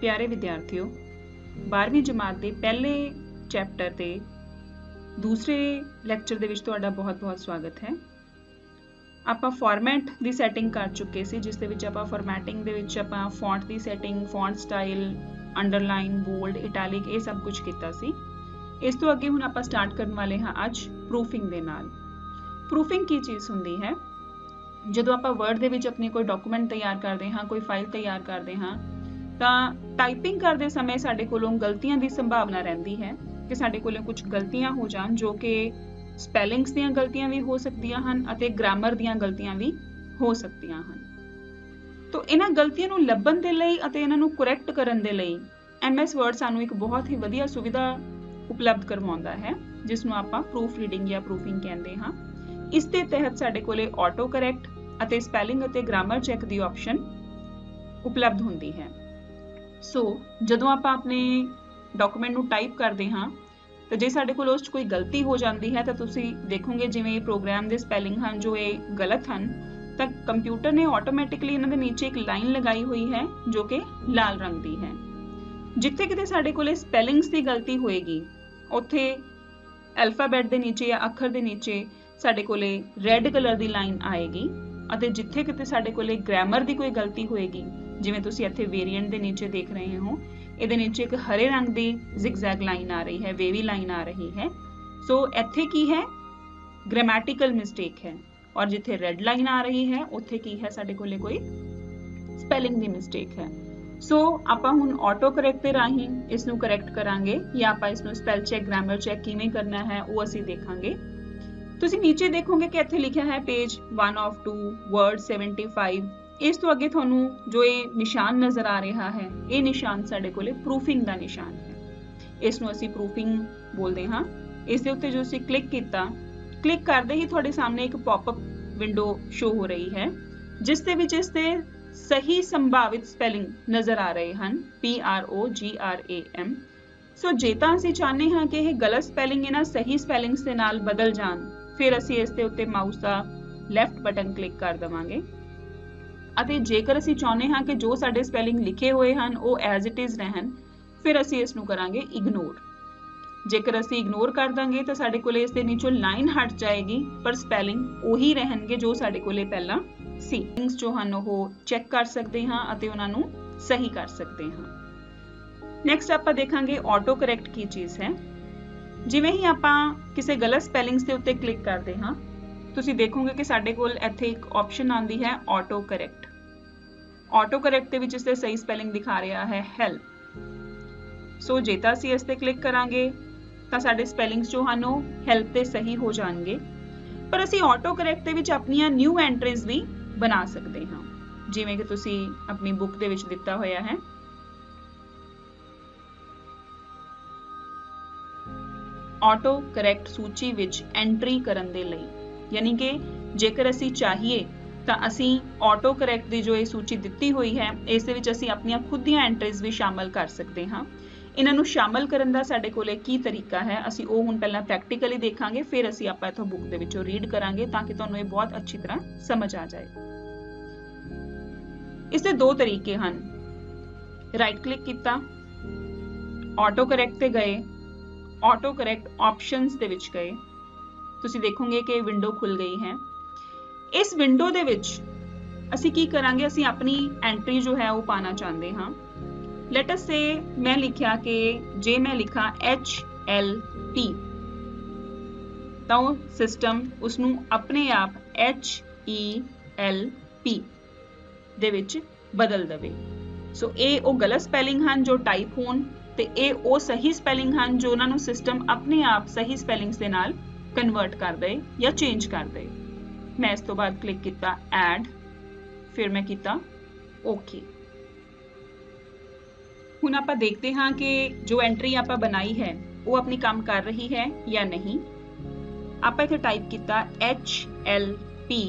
ਪਿਆਰੇ ਵਿਦਿਆਰਥੀਓ 12ਵੀਂ ਜਮਾਤ ਦੇ ਪਹਿਲੇ ਚੈਪਟਰ ਤੇ ਦੂਸਰੇ ਲੈਕਚਰ ਦੇ ਵਿੱਚ ਤੁਹਾਡਾ ਬਹੁਤ-ਬਹੁਤ ਸਵਾਗਤ ਹੈ। ਆਪਾਂ ਫਾਰਮੈਟ ਦੀ ਸੈਟਿੰਗ ਕਰ ਚੁੱਕੇ ਸੀ, ਜਿਸ ਦੇ ਵਿੱਚ ਆਪਾਂ ਫਾਰਮੈਟਿੰਗ ਦੇ ਵਿੱਚ ਆਪਾਂ ਫੌਂਟ ਦੀ setting font style underline bold italic ਇਹ ਸਭ ਕੁਝ ਕੀਤਾ ਸੀ। ਇਸ ਤੋਂ ਅੱਗੇ ਹੁਣ ਆਪਾਂ ਸਟਾਰਟ ਕਰਨ ਵਾਲੇ ਹਾਂ ਅੱਜ ਪ੍ਰੂਫਿੰਗ ਦੇ ਨਾਲ। ਪ੍ਰੂਫਿੰਗ ਕੀ ਚੀਜ਼ ਹੁੰਦੀ ਹੈ? ਜਦੋਂ ਆਪਾਂ ਵਰਡ ਦੇ ਵਿੱਚ ਆਪਣੀ ਕੋਈ ਡਾਕੂਮੈਂਟ ਤਿਆਰ ਕਰਦੇ ਹਾਂ, ਕੋਈ ਫਾਈਲ ਤਿਆਰ ਕਰਦੇ ਹਾਂ ਤਾਂ ਟਾਈਪਿੰਗ ਕਰਦੇ ਸਮੇਂ ਸਾਡੇ ਕੋਲੋਂ ਗਲਤੀਆਂ ਦੀ ਸੰਭਾਵਨਾ ਰਹਿੰਦੀ ਹੈ ਕਿ ਸਾਡੇ ਕੋਲੋਂ ਕੁਝ ਗਲਤੀਆਂ ਹੋ ਜਾਣ, ਜੋ ਕਿ ਸਪੈਲਿੰਗਸ ਦੀਆਂ ਗਲਤੀਆਂ ਵੀ ਹੋ ਸਕਦੀਆਂ ਹਨ ਅਤੇ ਗ੍ਰਾਮਰ ਦੀਆਂ ਗਲਤੀਆਂ ਵੀ ਹੋ ਸਕਦੀਆਂ ਹਨ। ਤੋਂ ਇਹਨਾਂ ਗਲਤੀਆਂ ਨੂੰ ਲੱਭਣ ਦੇ ਲਈ ਅਤੇ ਇਹਨਾਂ ਨੂੰ ਕਰੈਕਟ ਕਰਨ ਦੇ ਲਈ MS Word ਸਾਨੂੰ ਇੱਕ ਬਹੁਤ ਹੀ ਵਧੀਆ ਸੁਵਿਧਾ ਉਪਲਬਧ ਕਰਵਾਉਂਦਾ ਹੈ, ਜਿਸ ਨੂੰ ਆਪਾਂ ਪ੍ਰੂਫ ਰੀਡਿੰਗ ਜਾਂ ਪ੍ਰੂਫਿੰਗ ਕਹਿੰਦੇ ਹਾਂ। ਇਸ ਦੇ ਤਹਿਤ ਸਾਡੇ ਕੋਲੇ ਆਟੋ ਕਰੈਕਟ ਅਤੇ ਸਪੈਲਿੰਗ ਅਤੇ ਗ੍ਰਾਮਰ ਚੈੱਕ ਦੀ ਆਪਸ਼ਨ ਉਪਲਬਧ ਹੁੰਦੀ ਹੈ। ਸੋ ਜਦੋਂ ਆਪਾਂ ਆਪਣੇ ਡਾਕੂਮੈਂਟ ਨੂੰ ਟਾਈਪ ਕਰਦੇ ਹਾਂ, ਤਾਂ ਜੇ ਸਾਡੇ ਕੋਲ ਉਸ 'ਚ ਕੋਈ ਗਲਤੀ ਹੋ ਜਾਂਦੀ ਹੈ ਤਾਂ ਤੁਸੀਂ ਦੇਖੋਗੇ ਜਿਵੇਂ ਇਹ ਪ੍ਰੋਗਰਾਮ ਦੇ ਸਪੈਲਿੰਗ ਹਨ, ਜੋ ਇਹ ਗਲਤ ਹਨ, ਤਾਂ ਕੰਪਿਊਟਰ ਨੇ ਆਟੋਮੈਟਿਕਲੀ ਇਹਨਾਂ ਦੇ ਨੀਚੇ ਇੱਕ ਲਾਈਨ ਲਗਾਈ ਹੋਈ ਹੈ, ਜੋ ਕਿ ਲਾਲ ਰੰਗ ਦੀ ਹੈ। ਜਿੱਥੇ ਕਿਤੇ ਸਾਡੇ ਕੋਲੇ ਸਪੈਲਿੰਗਸ ਦੀ ਗਲਤੀ ਹੋਏਗੀ, ਉੱਥੇ ਅਲਫਾਬੈਟ ਦੇ ਨੀਚੇ ਜਾਂ ਅੱਖਰ ਦੇ ਨੀਚੇ ਸਾਡੇ ਕੋਲੇ ਰੈੱਡ ਕਲਰ ਦੀ ਲਾਈਨ ਆਏਗੀ ਅਤੇ ਜਿੱਥੇ ਕਿਤੇ ਸਾਡੇ ਕੋਲੇ ਗ੍ਰਾਮਰ ਦੀ ਕੋਈ ਗਲਤੀ ਹੋਏਗੀ ਜਿਵੇਂ ਤੁਸੀਂ ਇੱਥੇ ਵੇਰੀਐਂਟ ਦੇ ਨੀਚੇ ਦੇਖ ਰਹੇ ਹੋ ਇਹਦੇ ਨੀਚੇ ਇੱਕ ਹਰੇ ਰੰਗ ਦੀ ਜ਼ਿਗਜ਼ੈਗ ਲਾਈਨ ਆ ਰਹੀ ਹੈ ਵੇਵੀ ਲਾਈਨ ਆ ਰਹੀ ਹੈ ਸੋ ਇੱਥੇ ਕੀ ਹੈ ਗ੍ਰਾਮੈਟੀਕਲ ਮਿਸਟੇਕ ਹੈ ਔਰ ਜਿੱਥੇ ਰੈੱਡ ਲਾਈਨ ਆ ਰਹੀ ਹੈ ਉੱਥੇ ਕੀ ਹੈ ਸਾਡੇ ਕੋਲੇ ਕੋਈ ਸਪੈਲਿੰਗ ਦੀ ਮਿਸਟੇਕ ਹੈ ਸੋ ਆਪਾਂ ਹੁਣ ਆਟੋ ਕਰੈਕਟ ਦੇ ਰਾਹੀਂ ਇਸ ਨੂੰ ਕਰੈਕਟ ਕਰਾਂਗੇ ਜਾਂ ਆਪਾਂ ਇਸ ਨੂੰ ਸਪੈਲ ਚੈੱਕ ਗ੍ਰਾਮਰ ਚੈੱਕ ਕਿਵੇਂ ਕਰਨਾ ਹੈ ਉਹ ਅਸੀਂ ਦੇਖਾਂਗੇ ਤੁਸੀਂ ਨੀਚੇ ਦੇਖੋਗੇ ਕਿ ਇੱਥੇ ਲਿਖਿਆ ਹੈ ਪੇਜ 1 ਆਫ 2 ਵਰਡ 75 ਇਸ ਤੋਂ ਅੱਗੇ ਤੁਹਾਨੂੰ ਜੋ ਇਹ ਨਿਸ਼ਾਨ ਨਜ਼ਰ ਆ ਰਿਹਾ ਹੈ, ਇਹ ਨਿਸ਼ਾਨ ਸਾਡੇ ਕੋਲੇ ਪ੍ਰੂਫਿੰਗ ਦਾ ਨਿਸ਼ਾਨ ਹੈ। ਇਸ ਨੂੰ ਅਸੀਂ ਪ੍ਰੂਫਿੰਗ ਬੋਲਦੇ ਹਾਂ। ਇਸ ਦੇ ਉੱਤੇ ਜੋ ਅਸੀਂ ਕਲਿੱਕ ਕੀਤਾ ਕਲਿੱਕ ਕਰਦੇ ਹੀ ਤੁਹਾਡੇ ਸਾਹਮਣੇ ਇੱਕ ਪੌਪਅਪ ਵਿੰਡੋ ਸ਼ੋ ਹੋ ਰਹੀ ਹੈ, ਜਿਸ ਦੇ ਵਿੱਚ ਇਸ ਦੇ ਸਹੀ ਸੰਭਾਵਿਤ ਸਪੈਲਿੰਗ ਨਜ਼ਰ ਆ ਰਹੇ ਹਨ, P R O G R A M ਸੋ ਜੇ ਤਾਂ ਅਸੀਂ ਚਾਹੁੰਦੇ ਹਾਂ ਕਿ ਇਹ ਗਲਤ ਸਪੈਲਿੰਗ ਇਹਨਾਂ ਸਹੀ ਸਪੈਲਿੰਗਸ ਦੇ ਨਾਲ ਬਦਲ ਜਾਣ, ਫਿਰ ਅਸੀਂ ਇਸ ਦੇ ਉੱਤੇ ਮਾਊਸ ਦਾ ਲੈਫਟ ਬਟਨ ਕਲਿੱਕ ਕਰ ਦਵਾਂਗੇ। ਅਤੇ ਜੇਕਰ ਅਸੀਂ ਚਾਹੁੰਦੇ ਹਾਂ ਕਿ ਜੋ ਸਾਡੇ ਸਪੈਲਿੰਗ ਲਿਖੇ ਹੋਏ ਹਨ, ਉਹ ਐਜ਼ ਇਟ ਇਜ਼ ਰਹਿਣ, ਫਿਰ ਅਸੀਂ ਇਸ ਨੂੰ ਕਰਾਂਗੇ ਇਗਨੋਰ ਜੇਕਰ ਅਸੀਂ ਇਗਨੋਰ ਕਰ ਦਾਂਗੇ, ਤਾਂ ਸਾਡੇ ਕੋਲੇ ਇਸ ਦੇ ਨੀਚੋਂ ਲਾਈਨ ਹਟ ਜਾਏਗੀ, ਪਰ ਸਪੈਲਿੰਗ ਉਹੀ ਰਹਿਣਗੇ ਜੋ ਸਾਡੇ ਕੋਲੇ ਪਹਿਲਾਂ ਸੀ। ਥਿੰਗਸ ਜੋ ਹਨ, ਉਹ ਚੈੱਕ ਕਰ ਸਕਦੇ ਹਾਂ ਅਤੇ ਉਹਨਾਂ ਨੂੰ ਸਹੀ ਕਰ ਸਕਦੇ ਹਾਂ। ਨੈਕਸਟ ਆਪਾਂ ਦੇਖਾਂਗੇ ਆਟੋ ਕਰੈਕਟ ਕੀ ਚੀਜ਼ ਹੈ। ਜਿਵੇਂ ਹੀ ਆਪਾਂ ਕਿਸੇ ਗਲਤ ਸਪੈਲਿੰਗਸ ਦੇ ਉੱਤੇ ਕਲਿੱਕ ਕਰਦੇ ਹਾਂ, ਤੁਸੀਂ ਦੇਖੋਗੇ ਕਿ ਸਾਡੇ ਕੋਲ ਇੱਥੇ ਇੱਕ ਆਪਸ਼ਨ ਆਉਂਦੀ ਹੈ ਆਟੋ ਕਰੈਕਟ ਆਟੋ ਕਰੈਕਟ ਦੇ ਵਿੱਚ ਇਸ ਦੇ ਸਹੀ ਸਪੈਲਿੰਗ ਦਿਖਾ ਰਿਹਾ ਹੈ ਹੈਲਪ ਸੋ ਜੇ ਤਾਂ ਇਸ ਤੇ ਕਲਿੱਕ ਕਰਾਂਗੇ, ਤਾਂ ਸਾਡੇ ਸਪੈਲਿੰਗਸ ਜੋ ਹਨ ਉਹ ਹੈਲਪ ਤੇ ਸਹੀ ਹੋ ਜਾਣਗੇ। ਪਰ ਅਸੀਂ ਆਟੋ ਕਰੈਕਟ ਦੇ ਵਿੱਚ ਆਪਣੀਆਂ ਨਿਊ ਐਂਟਰੀਜ਼ ਵੀ ਬਣਾ ਸਕਦੇ ਹਾਂ। ਜਿਵੇਂ ਕਿ ਤੁਸੀਂ ਆਪਣੀ ਬੁੱਕ ਦੇ ਵਿੱਚ ਦਿੱਤਾ ਹੋਇਆ ਹੈ। ਆਟੋ ਕਰੈਕਟ ਸੂਚੀ ਵਿੱਚ ਐਂਟਰੀ ਕਰਨ ਦੇ ਲਈ। ਯਾਨੀ ਕਿ ਜੇਕਰ ਅਸੀਂ ਚਾਹੀਏ ਤਾਂ ਅਸੀਂ ਆਟੋ ਕਰੈਕਟ ਦੀ ਜੋ ਇਹ ਸੂਚੀ ਦਿੱਤੀ ਹੋਈ ਹੈ, ਇਸ ਦੇ ਵਿੱਚ ਅਸੀਂ ਆਪਣੀਆਂ ਖੁਦ ਦੀਆਂ ਐਂਟਰੀਜ਼ ਵੀ ਸ਼ਾਮਲ ਕਰ ਸਕਦੇ ਹਾਂ। ਇਹਨਾਂ ਨੂੰ ਸ਼ਾਮਲ ਕਰਨ ਦਾ ਸਾਡੇ ਕੋਲੇ ਕੀ ਤਰੀਕਾ ਹੈ, ਅਸੀਂ ਉਹ ਹੁਣ ਪਹਿਲਾਂ ਪ੍ਰੈਕਟੀਕਲੀ ਦੇਖਾਂਗੇ, ਫਿਰ ਅਸੀਂ ਆਪਾਂ ਇਥੋਂ ਬੁੱਕ ਦੇ ਵਿੱਚੋਂ ਰੀਡ ਕਰਾਂਗੇ ਤਾਂ ਕਿ ਤੁਹਾਨੂੰ ਇਹ ਬਹੁਤ ਅੱਛੀ ਤਰ੍ਹਾਂ ਸਮਝ ਆ ਜਾਏ। ਇਸ ਦੇ ਦੋ ਤਰੀਕੇ ਹਨ। ਰਾਈਟ ਕਲਿੱਕ ਕੀਤਾ ਆਟੋ ਕਰੈਕਟ ਤੇ ਗਏ ਆਟੋ ਕਰੈਕਟ ਆਪਸ਼ਨਸ ਦੇ ਵਿੱਚ ਗਏ। ਤੁਸੀਂ ਦੇਖੋਗੇ ਕਿ ਵਿੰਡੋ ਖੁੱਲ ਗਈ ਹੈ। ਇਸ ਵਿੰਡੋ ਦੇ ਵਿੱਚ ਅਸੀਂ ਕੀ ਕਰਾਂਗੇ? ਅਸੀਂ ਆਪਣੀ ਐਂਟਰੀ ਜੋ ਹੈ ਉਹ ਪਾਣਾ ਚਾਹੁੰਦੇ ਹਾਂ। ਲੈਟ ਅਸ ਸੇ ਮੈਂ ਲਿਖਿਆ ਕਿ ਜੇ ਮੈਂ ਲਿਖਾਂ H L P ਤਾਂ ਉਹ ਸਿਸਟਮ ਉਸ ਨੂੰ ਆਪਣੇ ਆਪ H E L P ਦੇ ਵਿੱਚ ਬਦਲ ਦਵੇ। ਸੋ ਇਹ ਉਹ ਗਲਤ ਸਪੈਲਿੰਗ ਹਨ ਜੋ ਟਾਈਪ ਹੋਣ ਤੇ ਇਹ ਉਹ ਸਹੀ ਸਪੈਲਿੰਗ ਹਨ ਜੋ ਉਹਨਾਂ ਨੂੰ ਸਿਸਟਮ ਆਪਣੇ ਆਪ ਸਹੀ ਸਪੈਲਿੰਗਸ ਦੇ ਨਾਲ ਕਨਵਰਟ ਕਰ ਦੇ ਜਾਂ ਚੇਂਜ ਕਰ ਦੇ। ਮੈਂ ਇਸ ਤੋਂ ਬਾਅਦ ਕਲਿੱਕ ਕੀਤਾ ਐਡ ਫਿਰ ਮੈਂ ਕੀਤਾ ਓਕੇ ਹੁਣ ਆਪਾਂ ਦੇਖਦੇ ਹਾਂ ਕਿ ਜੋ ਐਂਟਰੀ ਆਪਾਂ ਬਣਾਈ ਹੈ, ਉਹ ਆਪਣੀ ਕੰਮ ਕਰ ਰਹੀ ਹੈ ਜਾਂ ਨਹੀਂ। ਆਪਾਂ ਇੱਥੇ ਟਾਈਪ ਕੀਤਾ H L P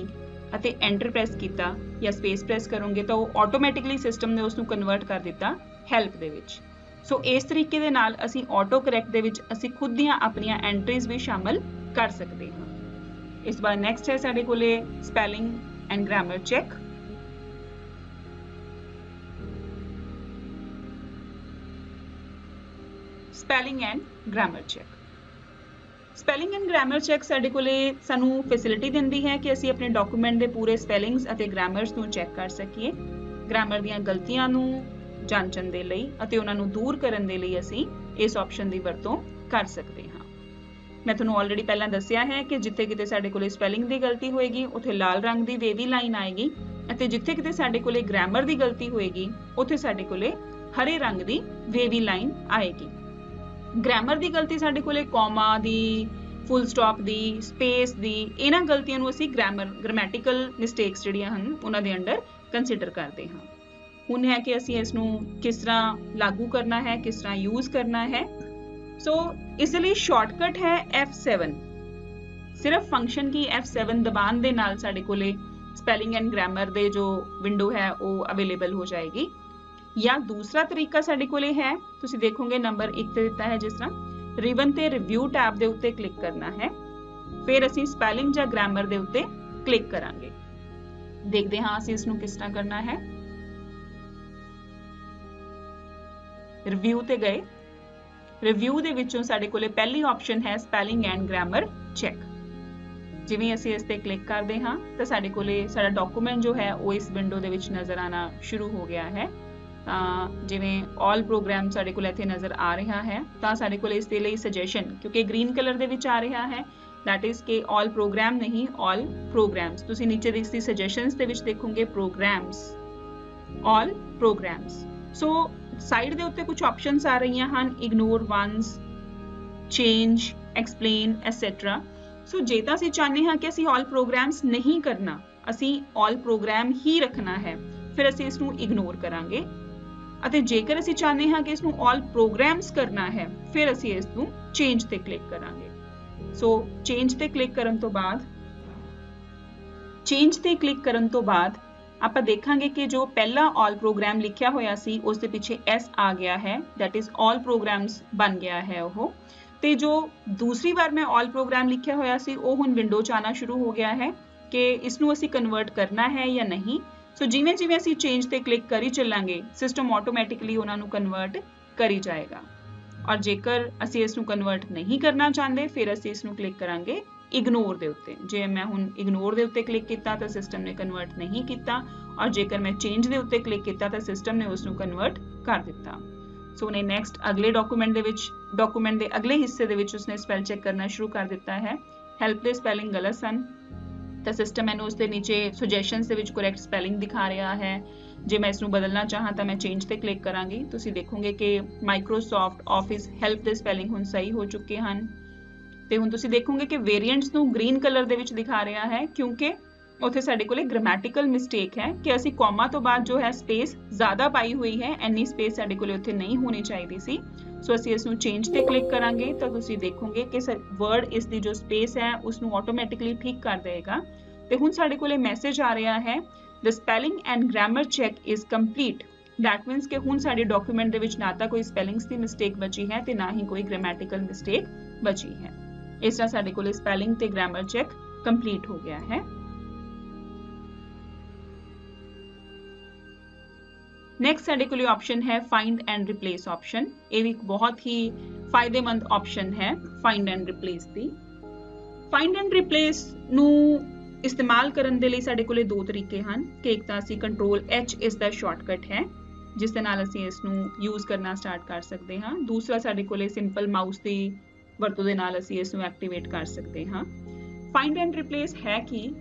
ਅਤੇ ਐਂਟਰ ਪ੍ਰੈਸ ਕੀਤਾ ਜਾਂ ਸਪੇਸ ਪ੍ਰੈਸ ਕਰੋਗੇ ਤਾਂ ਉਹ ਆਟੋਮੈਟਿਕਲੀ ਸਿਸਟਮ ਨੇ ਉਸ ਨੂੰ ਕਨਵਰਟ ਕਰ ਦਿੱਤਾ ਹੈਲਪ ਦੇ ਵਿੱਚ। ਸੋ ਇਸ ਤਰੀਕੇ ਦੇ ਨਾਲ ਅਸੀਂ ਆਟੋ ਕਰੈਕਟ ਦੇ ਵਿੱਚ ਅਸੀਂ ਖੁਦ ਦੀਆਂ ਆਪਣੀਆਂ ਐਂਟਰੀਜ਼ ਵੀ ਸ਼ਾਮਲ ਕਰ ਸਕਦੇ ਹਾਂ। ਇਸ ਬਾਅਦ ਨੈਕਸਟ ਹੈ ਸਾਡੇ ਕੋਲੇ spelling and grammar check spelling and grammar check spelling and grammar check ਸਾਡੇ ਕੋਲੇ ਸਾਨੂੰ ਫੈਸਿਲਿਟੀ ਦਿੰਦੀ ਹੈ ਕਿ ਅਸੀਂ ਆਪਣੇ ਡਾਕੂਮੈਂਟ ਦੇ ਪੂਰੇ ਸਪੈਲਿੰਗਸ ਅਤੇ ਗ੍ਰਾਮਰਸ ਨੂੰ ਚੈੱਕ ਕਰ ਸਕੀਏ। ਗ੍ਰਾਮਰ ਦੀਆਂ ਗਲਤੀਆਂ ਨੂੰ ਜਾਂਚਣ ਦੇ ਲਈ ਅਤੇ ਉਹਨਾਂ ਨੂੰ ਦੂਰ ਕਰਨ ਦੇ ਲਈ ਅਸੀਂ ਇਸ ਆਪਸ਼ਨ ਦੀ ਵਰਤੋਂ ਕਰ ਸਕਦੇ ਹਾਂ। ਮੈਂ ਤੁਹਾਨੂੰ ਆਲਰੇਡੀ ਪਹਿਲਾਂ ਦੱਸਿਆ ਹੈ ਕਿ ਜਿੱਥੇ ਕਿਤੇ ਸਾਡੇ ਕੋਲੇ ਸਪੈਲਿੰਗ ਦੀ ਗਲਤੀ ਹੋਏਗੀ, ਉੱਥੇ ਲਾਲ ਰੰਗ ਦੀ ਵੇਵੀ ਲਾਈਨ ਆਏਗੀ ਅਤੇ ਜਿੱਥੇ ਕਿਤੇ ਸਾਡੇ ਕੋਲੇ ਗ੍ਰਾਮਰ ਦੀ ਗਲਤੀ ਹੋਏਗੀ, ਉੱਥੇ ਸਾਡੇ ਕੋਲੇ ਹਰੇ ਰੰਗ ਦੀ ਵੇਵੀ ਲਾਈਨ ਆਏਗੀ। ਗ੍ਰਾਮਰ ਦੀ ਗਲਤੀ ਸਾਡੇ ਕੋਲੇ ਕੋਮਾ ਦੀ ਫੁੱਲ ਸਟਾਪ ਦੀ ਸਪੇਸ ਦੀ, ਇਹਨਾਂ ਗਲਤੀਆਂ ਨੂੰ ਅਸੀਂ ਗ੍ਰਾਮਰ ਗ੍ਰਾਮੈਟੀਕਲ ਮਿਸਟੇਕਸ ਜਿਹੜੀਆਂ ਹਨ, ਉਹਨਾਂ ਦੇ ਅੰਡਰ ਕੰਸੀਡਰ ਕਰਦੇ ਹਾਂ। ਹੁਣ ਹੈ ਕਿ ਅਸੀਂ ਇਸ ਨੂੰ ਕਿਸ ਤਰ੍ਹਾਂ ਲਾਗੂ ਕਰਨਾ ਹੈ, ਕਿਸ ਤਰ੍ਹਾਂ ਯੂਜ਼ ਕਰਨਾ ਹੈ ਸੋ ਇਸ ਲਈ ਸ਼ਾਰਟਕਟ ਹੈ F7 ਸਿਰਫ ਫੰਕਸ਼ਨ ਕੀ F7 ਦਬਾਨ ਦੇ ਨਾਲ ਸਾਡੇ ਕੋਲੇ ਸਪੈਲਿੰਗ ਐਂਡ ਗ੍ਰਾਮਰ ਦੇ ਜੋ ਵਿੰਡੋ ਹੈ ਉਹ ਅਵੇਲੇਬਲ ਹੋ ਜਾਏਗੀ ਜਾਂ ਦੂਸਰਾ ਤਰੀਕਾ ਸਾਡੇ ਕੋਲੇ ਹੈ ਤੁਸੀਂ ਦੇਖੋਗੇ ਨੰਬਰ 1 ਤੇ ਦਿੱਤਾ ਹੈ ਜਿਸ ਤਰ੍ਹਾਂ ਰਿਬਨ ਤੇ ਰਿਵਿਊ ਟੈਬ ਦੇ ਉੱਤੇ ਕਲਿੱਕ ਕਰਨਾ ਹੈ ਫਿਰ ਅਸੀਂ ਸਪੈਲਿੰਗ ਜਾਂ ਗ੍ਰਾਮਰ ਦੇ ਉੱਤੇ ਕਲਿੱਕ ਕਰਾਂਗੇ ਦੇਖਦੇ ਹਾਂ ਅਸੀਂ ਇਸ ਨੂੰ ਕਿਸ ਤਰ੍ਹਾਂ ਕਰਨਾ ਹੈ ਰਿਵਿਊ ਤੇ ਗਏ ਰਿਵਿਊ ਦੇ ਵਿੱਚੋਂ ਸਾਡੇ ਕੋਲੇ ਪਹਿਲੀ ਆਪਸ਼ਨ ਹੈ ਸਪੈਲਿੰਗ ਐਂਡ ਗ੍ਰਾਮਰ ਚੈੱਕ ਜਿਵੇਂ ਅਸੀਂ ਇਸ ਤੇ ਕਲਿੱਕ ਕਰਦੇ ਹਾਂ, ਤਾਂ ਸਾਡੇ ਕੋਲੇ ਸਾਡਾ ਡਾਕੂਮੈਂਟ ਜੋ ਹੈ, ਉਹ ਇਸ ਵਿੰਡੋ ਦੇ ਵਿੱਚ ਨਜ਼ਰ ਆਣਾ ਸ਼ੁਰੂ ਹੋ ਗਿਆ ਹੈ। ਜਿਵੇਂ ਆਲ ਪ੍ਰੋਗਰਾਮ ਸਾਡੇ ਕੋਲ ਇੱਥੇ ਨਜ਼ਰ ਆ ਰਿਹਾ ਹੈ, ਤਾਂ ਸਾਡੇ ਕੋਲ ਇਸ ਦੇ ਲਈ ਸੁਜੈਸ਼ਨ ਕਿਉਂਕਿ ਗ੍ਰੀਨ ਕਲਰ ਦੇ ਵਿੱਚ ਆ ਰਿਹਾ ਹੈ, that is ਕਿ all ਪ੍ਰੋਗਰਾਮ ਨਹੀਂ, all programs ਤੁਸੀਂ ਨੀਚੇ ਦੀ ਸੁਜੈਸ਼ਨਸ ਦੇ ਵਿੱਚ ਦੇਖੋਗੇ programs, all programs so side ਦੇ ਉੱਤੇ ਕੁਝ ਆਪਸ਼ਨਸ ਆ ਰਹੀਆਂ ਹਨ ignore once change explain et cetera so ਜੇ ਤਾਂ ਅਸੀਂ ਚਾਹੁੰਦੇ ਹਾਂ ਕਿ ਅਸੀਂ all programs ਨਹੀਂ ਕਰਨਾ, ਅਸੀਂ all program ਹੀ ਰੱਖਣਾ ਹੈ, ਫਿਰ ਅਸੀਂ ਇਸ ਨੂੰ ਇਗਨੋਰ ਕਰਾਂਗੇ। ਅਤੇ ਜੇਕਰ ਅਸੀਂ ਚਾਹੁੰਦੇ ਹਾਂ ਕਿ ਇਸ ਨੂੰ all programs ਕਰਨਾ ਹੈ, ਫਿਰ ਅਸੀਂ ਇਸ ਨੂੰ ਚੇਂਜ ਤੇ ਕਲਿੱਕ ਕਰਾਂਗੇ। ਸੋ ਚੇਂਜ ਤੇ ਕਲਿੱਕ ਕਰਨ ਤੋਂ ਬਾਅਦ ਚੇਂਜ ਤੇ ਕਲਿੱਕ ਕਰਨ ਤੋਂ ਬਾਅਦ ਆਪਾਂ ਦੇਖਾਂਗੇ ਕਿ ਜੋ ਪਹਿਲਾ all ਪ੍ਰੋਗਰਾਮ ਲਿਖਿਆ ਹੋਇਆ ਸੀ, ਉਸ ਦੇ ਪਿੱਛੇ s ਆ ਗਿਆ ਹੈ। That ਇਜ਼ all programs ਬਣ ਗਿਆ ਹੈ ਉਹ। ਤੇ ਜੋ ਦੂਸਰੀ ਵਾਰ ਮੈਂ all ਪ੍ਰੋਗਰਾਮ ਲਿਖਿਆ ਹੋਇਆ ਸੀ, ਉਹ ਹੁਣ ਵਿੰਡੋ 'ਚ ਆਣਾ ਸ਼ੁਰੂ ਹੋ ਗਿਆ ਹੈ ਕਿ ਇਸ ਨੂੰ ਅਸੀਂ ਕਨਵਰਟ ਕਰਨਾ ਹੈ ਜਾਂ ਨਹੀਂ। ਸੋ ਜਿਵੇਂ ਜਿਵੇਂ ਅਸੀਂ ਚੇਂਜ ਤੇ ਕਲਿੱਕ ਕਰੀ ਚੱਲਾਂਗੇ ਸਿਸਟਮ ਆਟੋਮੈਟਿਕਲੀ ਉਹਨਾਂ ਨੂੰ ਕਨਵਰਟ ਕਰੀ ਜਾਏਗਾ। ਔਰ ਜੇਕਰ ਅਸੀਂ ਇਸ ਨੂੰ ਕਨਵਰਟ ਨਹੀਂ ਕਰਨਾ ਚਾਹੁੰਦੇ, ਫਿਰ ਅਸੀਂ ਇਸ ਨੂੰ ਕਲਿੱਕ ਕਰਾਂਗੇ। ਇਗਨੋਰ ਦੇ ਉੱਤੇ। ਜੇ ਮੈਂ ਹੁਣ ਇਗਨੋਰ ਦੇ ਉੱਤੇ ਕਲਿੱਕ ਕੀਤਾ ਤਾਂ ਸਿਸਟਮ ਨੇ ਕਨਵਰਟ ਨਹੀਂ ਕੀਤਾ ਔਰ ਜੇਕਰ ਮੈਂ ਚੇਂਜ ਦੇ ਉੱਤੇ ਕਲਿੱਕ ਕੀਤਾ ਤਾਂ ਸਿਸਟਮ ਨੇ ਉਸ ਨੂੰ ਕਨਵਰਟ ਕਰ ਦਿੱਤਾ। ਸੋ ਨੇ ਨੈਕਸਟ ਅਗਲੇ ਡਾਕੂਮੈਂਟ ਦੇ ਵਿੱਚ ਡਾਕੂਮੈਂਟ ਦੇ ਅਗਲੇ ਹਿੱਸੇ ਦੇ ਵਿੱਚ ਉਸਨੇ ਸਪੈਲ ਚੈੱਕ ਕਰਨਾ ਸ਼ੁਰੂ ਕਰ ਦਿੱਤਾ ਹੈ। ਹੈਲਪ ਦੇ ਸਪੈਲਿੰਗ ਗਲਤ ਸਨ। ਤਾਂ ਸਿਸਟਮ ਮੈਨੂੰ ਉਸ ਦੇ ਨੀਚੇ ਸੁਜੈਸ਼ਨਸ ਦੇ ਵਿੱਚ ਕਰੈਕਟ ਸਪੈਲਿੰਗ ਦਿਖਾ ਰਿਹਾ ਹੈ। ਜੇ ਮੈਂ ਇਸ ਨੂੰ ਬਦਲਣਾ ਚਾਹਾਂ ਤਾਂ ਮੈਂ ਚੇਂਜ ਤੇ ਕਲਿੱਕ ਕਰਾਂਗੀ। ਤੁਸੀਂ ਦੇਖੋਗੇ ਕਿ ਮਾਈਕਰੋਸਾਫਟ ਆਫਿਸ ਹੈਲਪ ਦੇ ਸਪੈਲਿੰਗ ਹੁਣ ਸਹੀ ਹੋ ਚੁੱਕੇ ਹਨ। ਤੇ ਹੁਣ ਤੁਸੀਂ ਦੇਖੋਗੇ ਕਿ ਵੇਰੀਐਂਟਸ ਨੂੰ ਗ੍ਰੀਨ ਕਲਰ ਦੇ ਵਿੱਚ ਦਿਖਾ ਰਿਹਾ ਹੈ, ਕਿਉਂਕਿ ਉੱਥੇ ਸਾਡੇ ਕੋਲੇ ਗ੍ਰਾਮੈਟੀਕਲ ਮਿਸਟੇਕ ਹੈ ਕਿ ਅਸੀਂ ਕੋਮਾ ਤੋਂ ਬਾਅਦ ਜੋ ਹੈ ਸਪੇਸ ਜ਼ਿਆਦਾ ਪਾਈ ਹੋਈ ਹੈ ਐਨੀ ਸਪੇਸ ਸਾਡੇ ਕੋਲੇ ਉੱਥੇ ਨਹੀਂ ਹੋਣੀ ਚਾਹੀਦੀ ਸੀ। ਸੋ ਅਸੀਂ ਇਸ ਨੂੰ ਚੇਂਜ ਤੇ ਕਲਿੱਕ ਕਰਾਂਗੇ ਤਾਂ ਤੁਸੀਂ ਦੇਖੋਗੇ ਕਿ ਵਰਡ ਇਸ ਦੀ ਜੋ ਸਪੇਸ ਹੈ ਉਸ ਨੂੰ ਆਟੋਮੈਟਿਕਲੀ ਠੀਕ ਕਰ ਦੇਗਾ ਤੇ ਹੁਣ ਸਾਡੇ ਕੋਲੇ ਮੈਸੇਜ ਆ ਰਿਹਾ ਹੈ, the spelling and grammar check is complete. That means ਕਿ ਹੁਣ ਸਾਡੇ ਡਾਕੂਮੈਂਟ ਦੇ ਵਿੱਚ ਨਾ ਤਾਂ ਕੋਈ ਸਪੈਲਿੰਗਸ ਦੀ ਮਿਸਟੇਕ ਬਚੀ ਹੈ ਤੇ ਨਾ ਹੀ ਕੋਈ ਗ੍ਰਾਮੈਟੀਕਲ ਮਿਸਟੇਕ ਬਚੀ ਹੈ। ਇਸ ਤਰ੍ਹਾਂ ਸਾਡੇ ਕੋਲ ਸਪੈਲਿੰਗ ਤੇ ਗ੍ਰਾਮਰ ਚੈੱਕ ਕੰਪਲੀਟ ਹੋ ਗਿਆ ਹੈ। ਨੈਕਸਟ ਸਾਡੇ ਕੋਲ ਆਪਸ਼ਨ ਹੈ ਫਾਈਂਡ ਐਂਡ ਰਿਪਲੇਸ ਆਪਸ਼ਨ ਇਹ ਵੀ ਇੱਕ ਬਹੁਤ ਹੀ ਫਾਇਦੇਮੰਦ ਆਪਸ਼ਨ ਹੈ ਫਾਈਂਡ ਐਂਡ ਰਿਪਲੇਸ ਦੀ। ਫਾਈਂਡ ਐਂਡ ਰਿਪਲੇਸ ਨੂੰ ਇਸਤੇਮਾਲ ਕਰਨ ਦੇ ਲਈ ਸਾਡੇ ਕੋਲੇ ਦੋ ਤਰੀਕੇ ਹਨ। ਕਿ ਇੱਕ ਤਾਂ ਅਸੀਂ ਕੰਟਰੋਲ H ਇਸ ਦਾ ਸ਼ਾਰਟਕਟ ਹੈ, ਜਿਸ ਦੇ ਨਾਲ ਅਸੀਂ ਇਸ ਨੂੰ ਯੂਜ਼ ਕਰਨਾ ਸਟਾਰਟ ਕਰ ਸਕਦੇ ਹਾਂ। ਦੂਸਰਾ ਸਾਡੇ ਕੋਲੇ ਸਿੰਪਲ ਮਾਊਸ ਦੀ ਵਰਤੋਂ ਦੇ ਨਾਲ ਅਸੀਂ ਇਸ ਨੂੰ ਐਕਟੀਵੇਟ ਕਰ ਸਕਦੇ ਹਾਂ। ਫਾਈਂਡ ਐਂਡ ਰਿਪਲੇਸ ਹੈ ਕਿ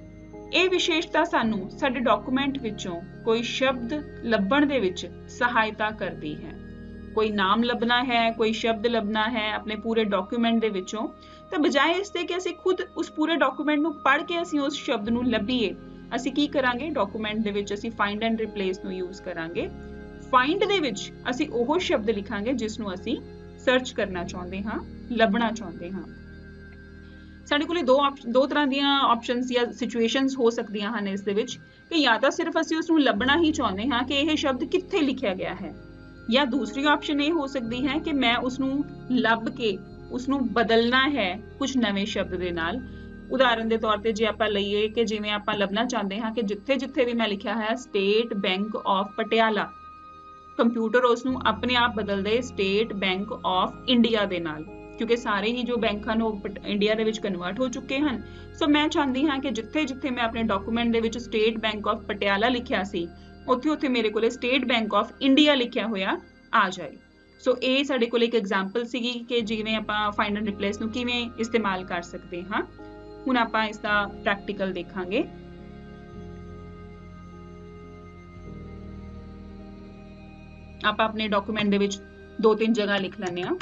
ਇਹ ਵਿਸ਼ੇਸ਼ਤਾ ਸਾਨੂੰ ਸਾਡੇ ਡਾਕੂਮੈਂਟ ਵਿੱਚੋਂ ਕੋਈ ਸ਼ਬਦ ਲੱਭਣ ਦੇ ਵਿੱਚ ਸਹਾਇਤਾ ਕਰਦੀ ਹੈ। ਕੋਈ ਨਾਮ ਲੱਭਣਾ ਹੈ, ਕੋਈ ਸ਼ਬਦ ਲੱਭਣਾ ਹੈ ਆਪਣੇ ਪੂਰੇ ਡਾਕੂਮੈਂਟ ਦੇ ਵਿੱਚੋਂ, ਤਾਂ ਬਜਾਏ ਇਸ ਦੇ ਕਿ ਅਸੀਂ ਖੁਦ ਉਸ ਪੂਰੇ ਡਾਕੂਮੈਂਟ ਨੂੰ ਪੜ੍ਹ ਕੇ ਅਸੀਂ ਉਸ ਸ਼ਬਦ ਨੂੰ ਲੱਭੀਏ, ਅਸੀਂ ਕੀ ਕਰਾਂਗੇ? ਡਾਕੂਮੈਂਟ ਦੇ ਵਿੱਚ ਅਸੀਂ ਫਾਈਂਡ ਐਂਡ ਰਿਪਲੇਸ ਨੂੰ ਯੂਜ਼ ਕਰਾਂਗੇ। ਫਾਈਂਡ ਦੇ ਵਿੱਚ ਅਸੀਂ ਉਹ ਸ਼ਬਦ ਲਿਖਾਂਗੇ ਜਿਸ ਨੂੰ ਅਸੀਂ ਸਰਚ ਕਰਨਾ ਚਾਹੁੰਦੇ ਹਾਂ, ਲੱਭਣਾ ਚਾਹੁੰਦੇ ਹਾਂ। ਸਾਡੇ ਕੋਲੇ ਦੋ ਦੋ ਤਰ੍ਹਾਂ ਦੀਆਂ ਆਪਸ਼ਨਸ ਜਾਂ ਸਿਚੁਏਸ਼ਨਸ ਹੋ ਸਕਦੀਆਂ ਹਨ ਇਸ ਦੇ ਵਿੱਚ ਕਿ ਜਾਂ ਤਾਂ ਸਿਰਫ ਅਸੀਂ ਉਸ ਨੂੰ ਲੱਭਣਾ ਹੀ ਚਾਹੁੰਦੇ ਹਾਂ ਕਿ ਇਹ ਸ਼ਬਦ ਕਿੱਥੇ ਲਿਖਿਆ ਗਿਆ ਹੈ। ਜਾਂ ਦੂਸਰੀ ਆਪਸ਼ਨ ਇਹ ਹੋ ਸਕਦੀ ਹੈ ਕਿ ਮੈਂ ਉਸ ਨੂੰ ਲੱਭ ਕੇ ਉਸ ਨੂੰ ਬਦਲਣਾ ਹੈ ਕੁਝ ਨਵੇਂ ਸ਼ਬਦ ਦੇ ਨਾਲ। ਉਦਾਹਰਨ ਦੇ ਤੌਰ ਤੇ ਜੇ ਆਪਾਂ ਲਈਏ ਕਿ ਜਿਵੇਂ ਆਪਾਂ ਲੱਭਣਾ ਚਾਹੁੰਦੇ ਹਾਂ ਕਿ ਜਿੱਥੇ ਜਿੱਥੇ ਵੀ ਮੈਂ ਲਿਖਿਆ ਹੈ State Bank of Patiala. Computer ਉਸ ਨੂੰ ਆਪਣੇ ਆਪ ਬਦਲ ਸਟੇਟ ਬੈਂਕ ਆਫ ਇੰਡੀਆ ਦੇ ਨਾਲ। ਕਿਉਂਕਿ ਸਾਰੇ ਹੀ ਜੋ ਬੈਂਕ ਹਨ ਉਹ ਇੰਡੀਆ ਦੇ ਵਿੱਚ ਕਨਵਰਟ ਹੋ ਚੁੱਕੇ ਹਨ। ਸੋ ਮੈਂ ਚਾਹੁੰਦੀ ਹਾਂ ਕਿ ਜਿੱਥੇ ਜਿੱਥੇ ਮੈਂ ਆਪਣੇ ਡਾਕੂਮੈਂਟ ਦੇ ਵਿੱਚ ਸਟੇਟ ਬੈਂਕ ਆਫ ਪਟਿਆਲਾ ਲਿਖਿਆ ਸੀ, ਉੱਥੇ ਉੱਥੇ ਮੇਰੇ ਕੋਲੇ ਸਟੇਟ ਬੈਂਕ ਆਫ ਇੰਡੀਆ ਲਿਖਿਆ ਹੋਇਆ ਆ ਜਾਏ। ਸੋ ਇਹ ਸਾਡੇ ਕੋਲ ਇੱਕ ਐਗਜ਼ਾਮਪਲ ਸੀਗੀ ਕਿ ਜਿਵੇਂ ਆਪਾਂ ਫਾਈਂਡ ਐਂਡ ਰਿਪਲੇਸ ਨੂੰ ਕਿਵੇਂ ਇਸਤੇਮਾਲ ਕਰ ਸਕਦੇ ਹਾਂ। ਹੁਣ ਆਪਾਂ ਇਸ ਦਾ ਪ੍ਰੈਕਟੀਕਲ ਦੇਖਾਂਗੇ। ਆਪਾਂ ਆਪਣੇ ਡਾਕੂਮੈਂਟ ਦੇ ਵਿੱਚ ਦੋ ਤਿੰਨ ਜਗ੍ਹਾ ਲਿਖ ਲੈਂਦੇ ਆ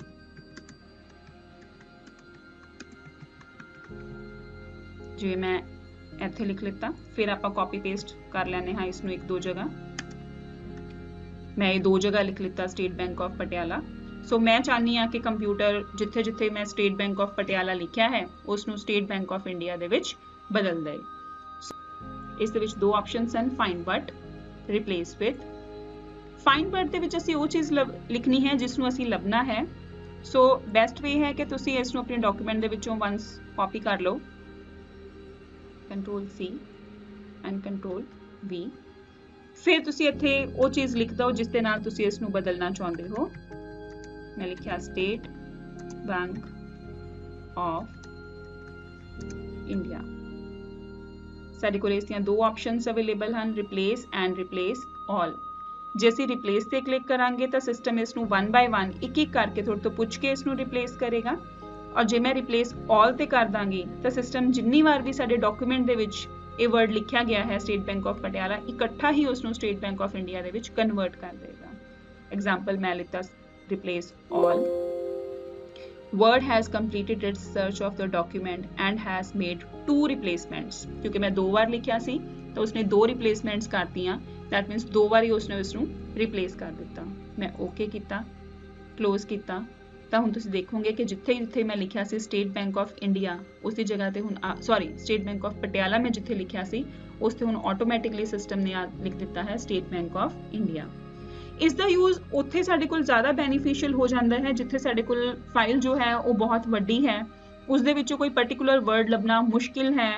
ਜਿਵੇਂ ਮੈਂ ਇੱਥੇ ਲਿਖ ਲਿੱਤਾ, ਫਿਰ ਆਪਾਂ ਕਾਪੀ ਪੇਸਟ ਕਰ ਲੈਂਦੇ ਹਾਂ ਇਸ ਨੂੰ ਇੱਕ ਦੋ ਜਗ੍ਹਾ। ਮੈਂ ਇਹ ਦੋ ਜਗ੍ਹਾ ਲਿਖ ਲਿੱਤਾ State Bank of Patiala so ਮੈਂ ਚਾਹਨੀ ਆ ਕਿ ਕੰਪਿਊਟਰ ਜਿੱਥੇ ਜਿੱਥੇ ਮੈਂ ਸਟੇਟ ਬੈਂਕ ਆਫ ਪਟਿਆਲਾ ਲਿਖਿਆ ਹੈ ਉਸ ਨੂੰ ਸਟੇਟ ਬੈਂਕ ਆਫ ਇੰਡੀਆ ਦੇ ਵਿੱਚ ਬਦਲ ਦੇ ਇਸ ਦੇ ਵਿੱਚ ਦੋ ਆਪਸ਼ਨਸ ਹਨ find but replace with find but ਦੇ ਵਿੱਚ ਅਸੀਂ ਉਹ ਚੀਜ਼ ਲਿਖਣੀ ਹੈ ਜਿਸ ਨੂੰ ਅਸੀਂ ਲੱਭਣਾ ਹੈ। ਸੋ ਬੈਸਟ ਵੇ ਹੈ ਕਿ ਤੁਸੀਂ ਇਸ ਨੂੰ ਆਪਣੇ ਡਾਕੂਮੈਂਟ ਦੇ ਵਿੱਚੋਂ ਵਾਂਸ ਕਾਪੀ ਕਰ ਲਓ। Control C and control V ਫਿਰ ਤੁਸੀਂ ਇੱਥੇ ਉਹ ਚੀਜ਼ ਲਿਖ ਦਿਓ ਜਿਸ ਦੇ ਨਾਲ ਤੁਸੀਂ ਇਸ ਨੂੰ ਬਦਲਣਾ ਚਾਹੁੰਦੇ ਹੋ। ਮੈਂ ਲਿਖਿਆ ਸਟੇਟ ਬੈਂਕ ਆਫ ਇੰਡੀਆ ਸਾਡੇ ਕੋਲ ਇਸ ਦੀਆਂ ਦੋ ਆਪਸ਼ਨਸ ਅਵੇਲੇਬਲ ਹਨ ਰਿਪਲੇਸ ਐਂਡ ਰਿਪਲੇਸ ਆਲ ਜੇ ਅਸੀਂ ਰਿਪਲੇਸ ਤੇ ਕਲਿੱਕ ਕਰਾਂਗੇ ਤਾਂ ਸਿਸਟਮ ਇਸ ਨੂੰ 1 ਬਾਈ 1 ਇੱਕ ਇੱਕ ਕਰਕੇ ਤੁਹਾਡੇ ਤੋਂ ਪੁੱਛ ਕੇ ਇਸ ਨੂੰ ਰਿਪਲੇਸ ਕਰੇਗਾ। ਔਰ ਜੇ ਮੈਂ ਰਿਪਲੇਸ ਆਲ ਤੇ ਕਰ ਦਾਂਗੀ, ਤਾਂ ਸਿਸਟਮ ਜਿੰਨੀ ਵਾਰ ਵੀ ਸਾਡੇ ਡਾਕੂਮੈਂਟ ਦੇ ਵਿੱਚ ਇਹ ਵਰਡ ਲਿਖਿਆ ਗਿਆ ਹੈ ਸਟੇਟ ਬੈਂਕ ਆਫ ਪਟਿਆਲਾ ਇਕੱਠਾ ਹੀ ਉਸ ਨੂੰ ਸਟੇਟ ਬੈਂਕ ਆਫ ਇੰਡੀਆ ਦੇ ਵਿੱਚ ਕਨਵਰਟ ਕਰ ਦੇਗਾ। ਐਗਜ਼ਾਮਪਲ ਮੈਂ ਲਿੱਤਾ replace all word has completed its search of the document and has made two replacements ਕਿਉਂਕਿ ਮੈਂ ਦੋ ਵਾਰ ਲਿਖਿਆ ਸੀ, ਤਾਂ ਉਸਨੇ ਦੋ ਰਿਪਲੇਸਮੈਂਟਸ ਕਰਤੀਆਂ। ਦੈਟ ਮੀਨਸ ਦੋ ਵਾਰੀ ਉਸਨੇ ਉਸ ਨੂੰ ਰਿਪਲੇਸ ਕਰ ਦਿੱਤਾ। ਮੈਂ ਓਕੇ ਕੀਤਾ ਕਲੋਜ਼ ਕੀਤਾ। ਤਾਂ ਹੁਣ ਤੁਸੀਂ ਦੇਖੋਗੇ ਕਿ ਜਿੱਥੇ ਜਿੱਥੇ ਮੈਂ ਲਿਖਿਆ ਸੀ ਸਟੇਟ ਬੈਂਕ ਆਫ ਇੰਡੀਆ ਉਸ ਜਗ੍ਹਾ ਤੇ ਹੁਣ sorry State Bank of Patiala ਮੈਂ ਜਿੱਥੇ ਲਿਖਿਆ ਸੀ ਉਸ ਤੇ ਹੁਣ ਆਟੋਮੈਟਿਕਲੀ ਸਿਸਟਮ ਨੇ ਲਿਖ ਦਿੱਤਾ ਹੈ ਸਟੇਟ ਬੈਂਕ ਆਫ ਇੰਡੀਆ ਇਸ ਦਾ ਯੂਜ਼ ਉੱਥੇ ਸਾਡੇ ਕੋਲ ਜ਼ਿਆਦਾ ਬੈਨੀਫੀਸ਼ੀਅਲ ਹੋ ਜਾਂਦਾ ਹੈ, ਜਿੱਥੇ ਸਾਡੇ ਕੋਲ ਫਾਈਲ ਜੋ ਹੈ ਉਹ ਬਹੁਤ ਵੱਡੀ ਹੈ ਉਸ ਦੇ ਵਿੱਚੋਂ ਕੋਈ ਪਾਰਟਿਕੂਲਰ ਵਰਡ ਲੱਭਣਾ ਮੁਸ਼ਕਿਲ ਹੈ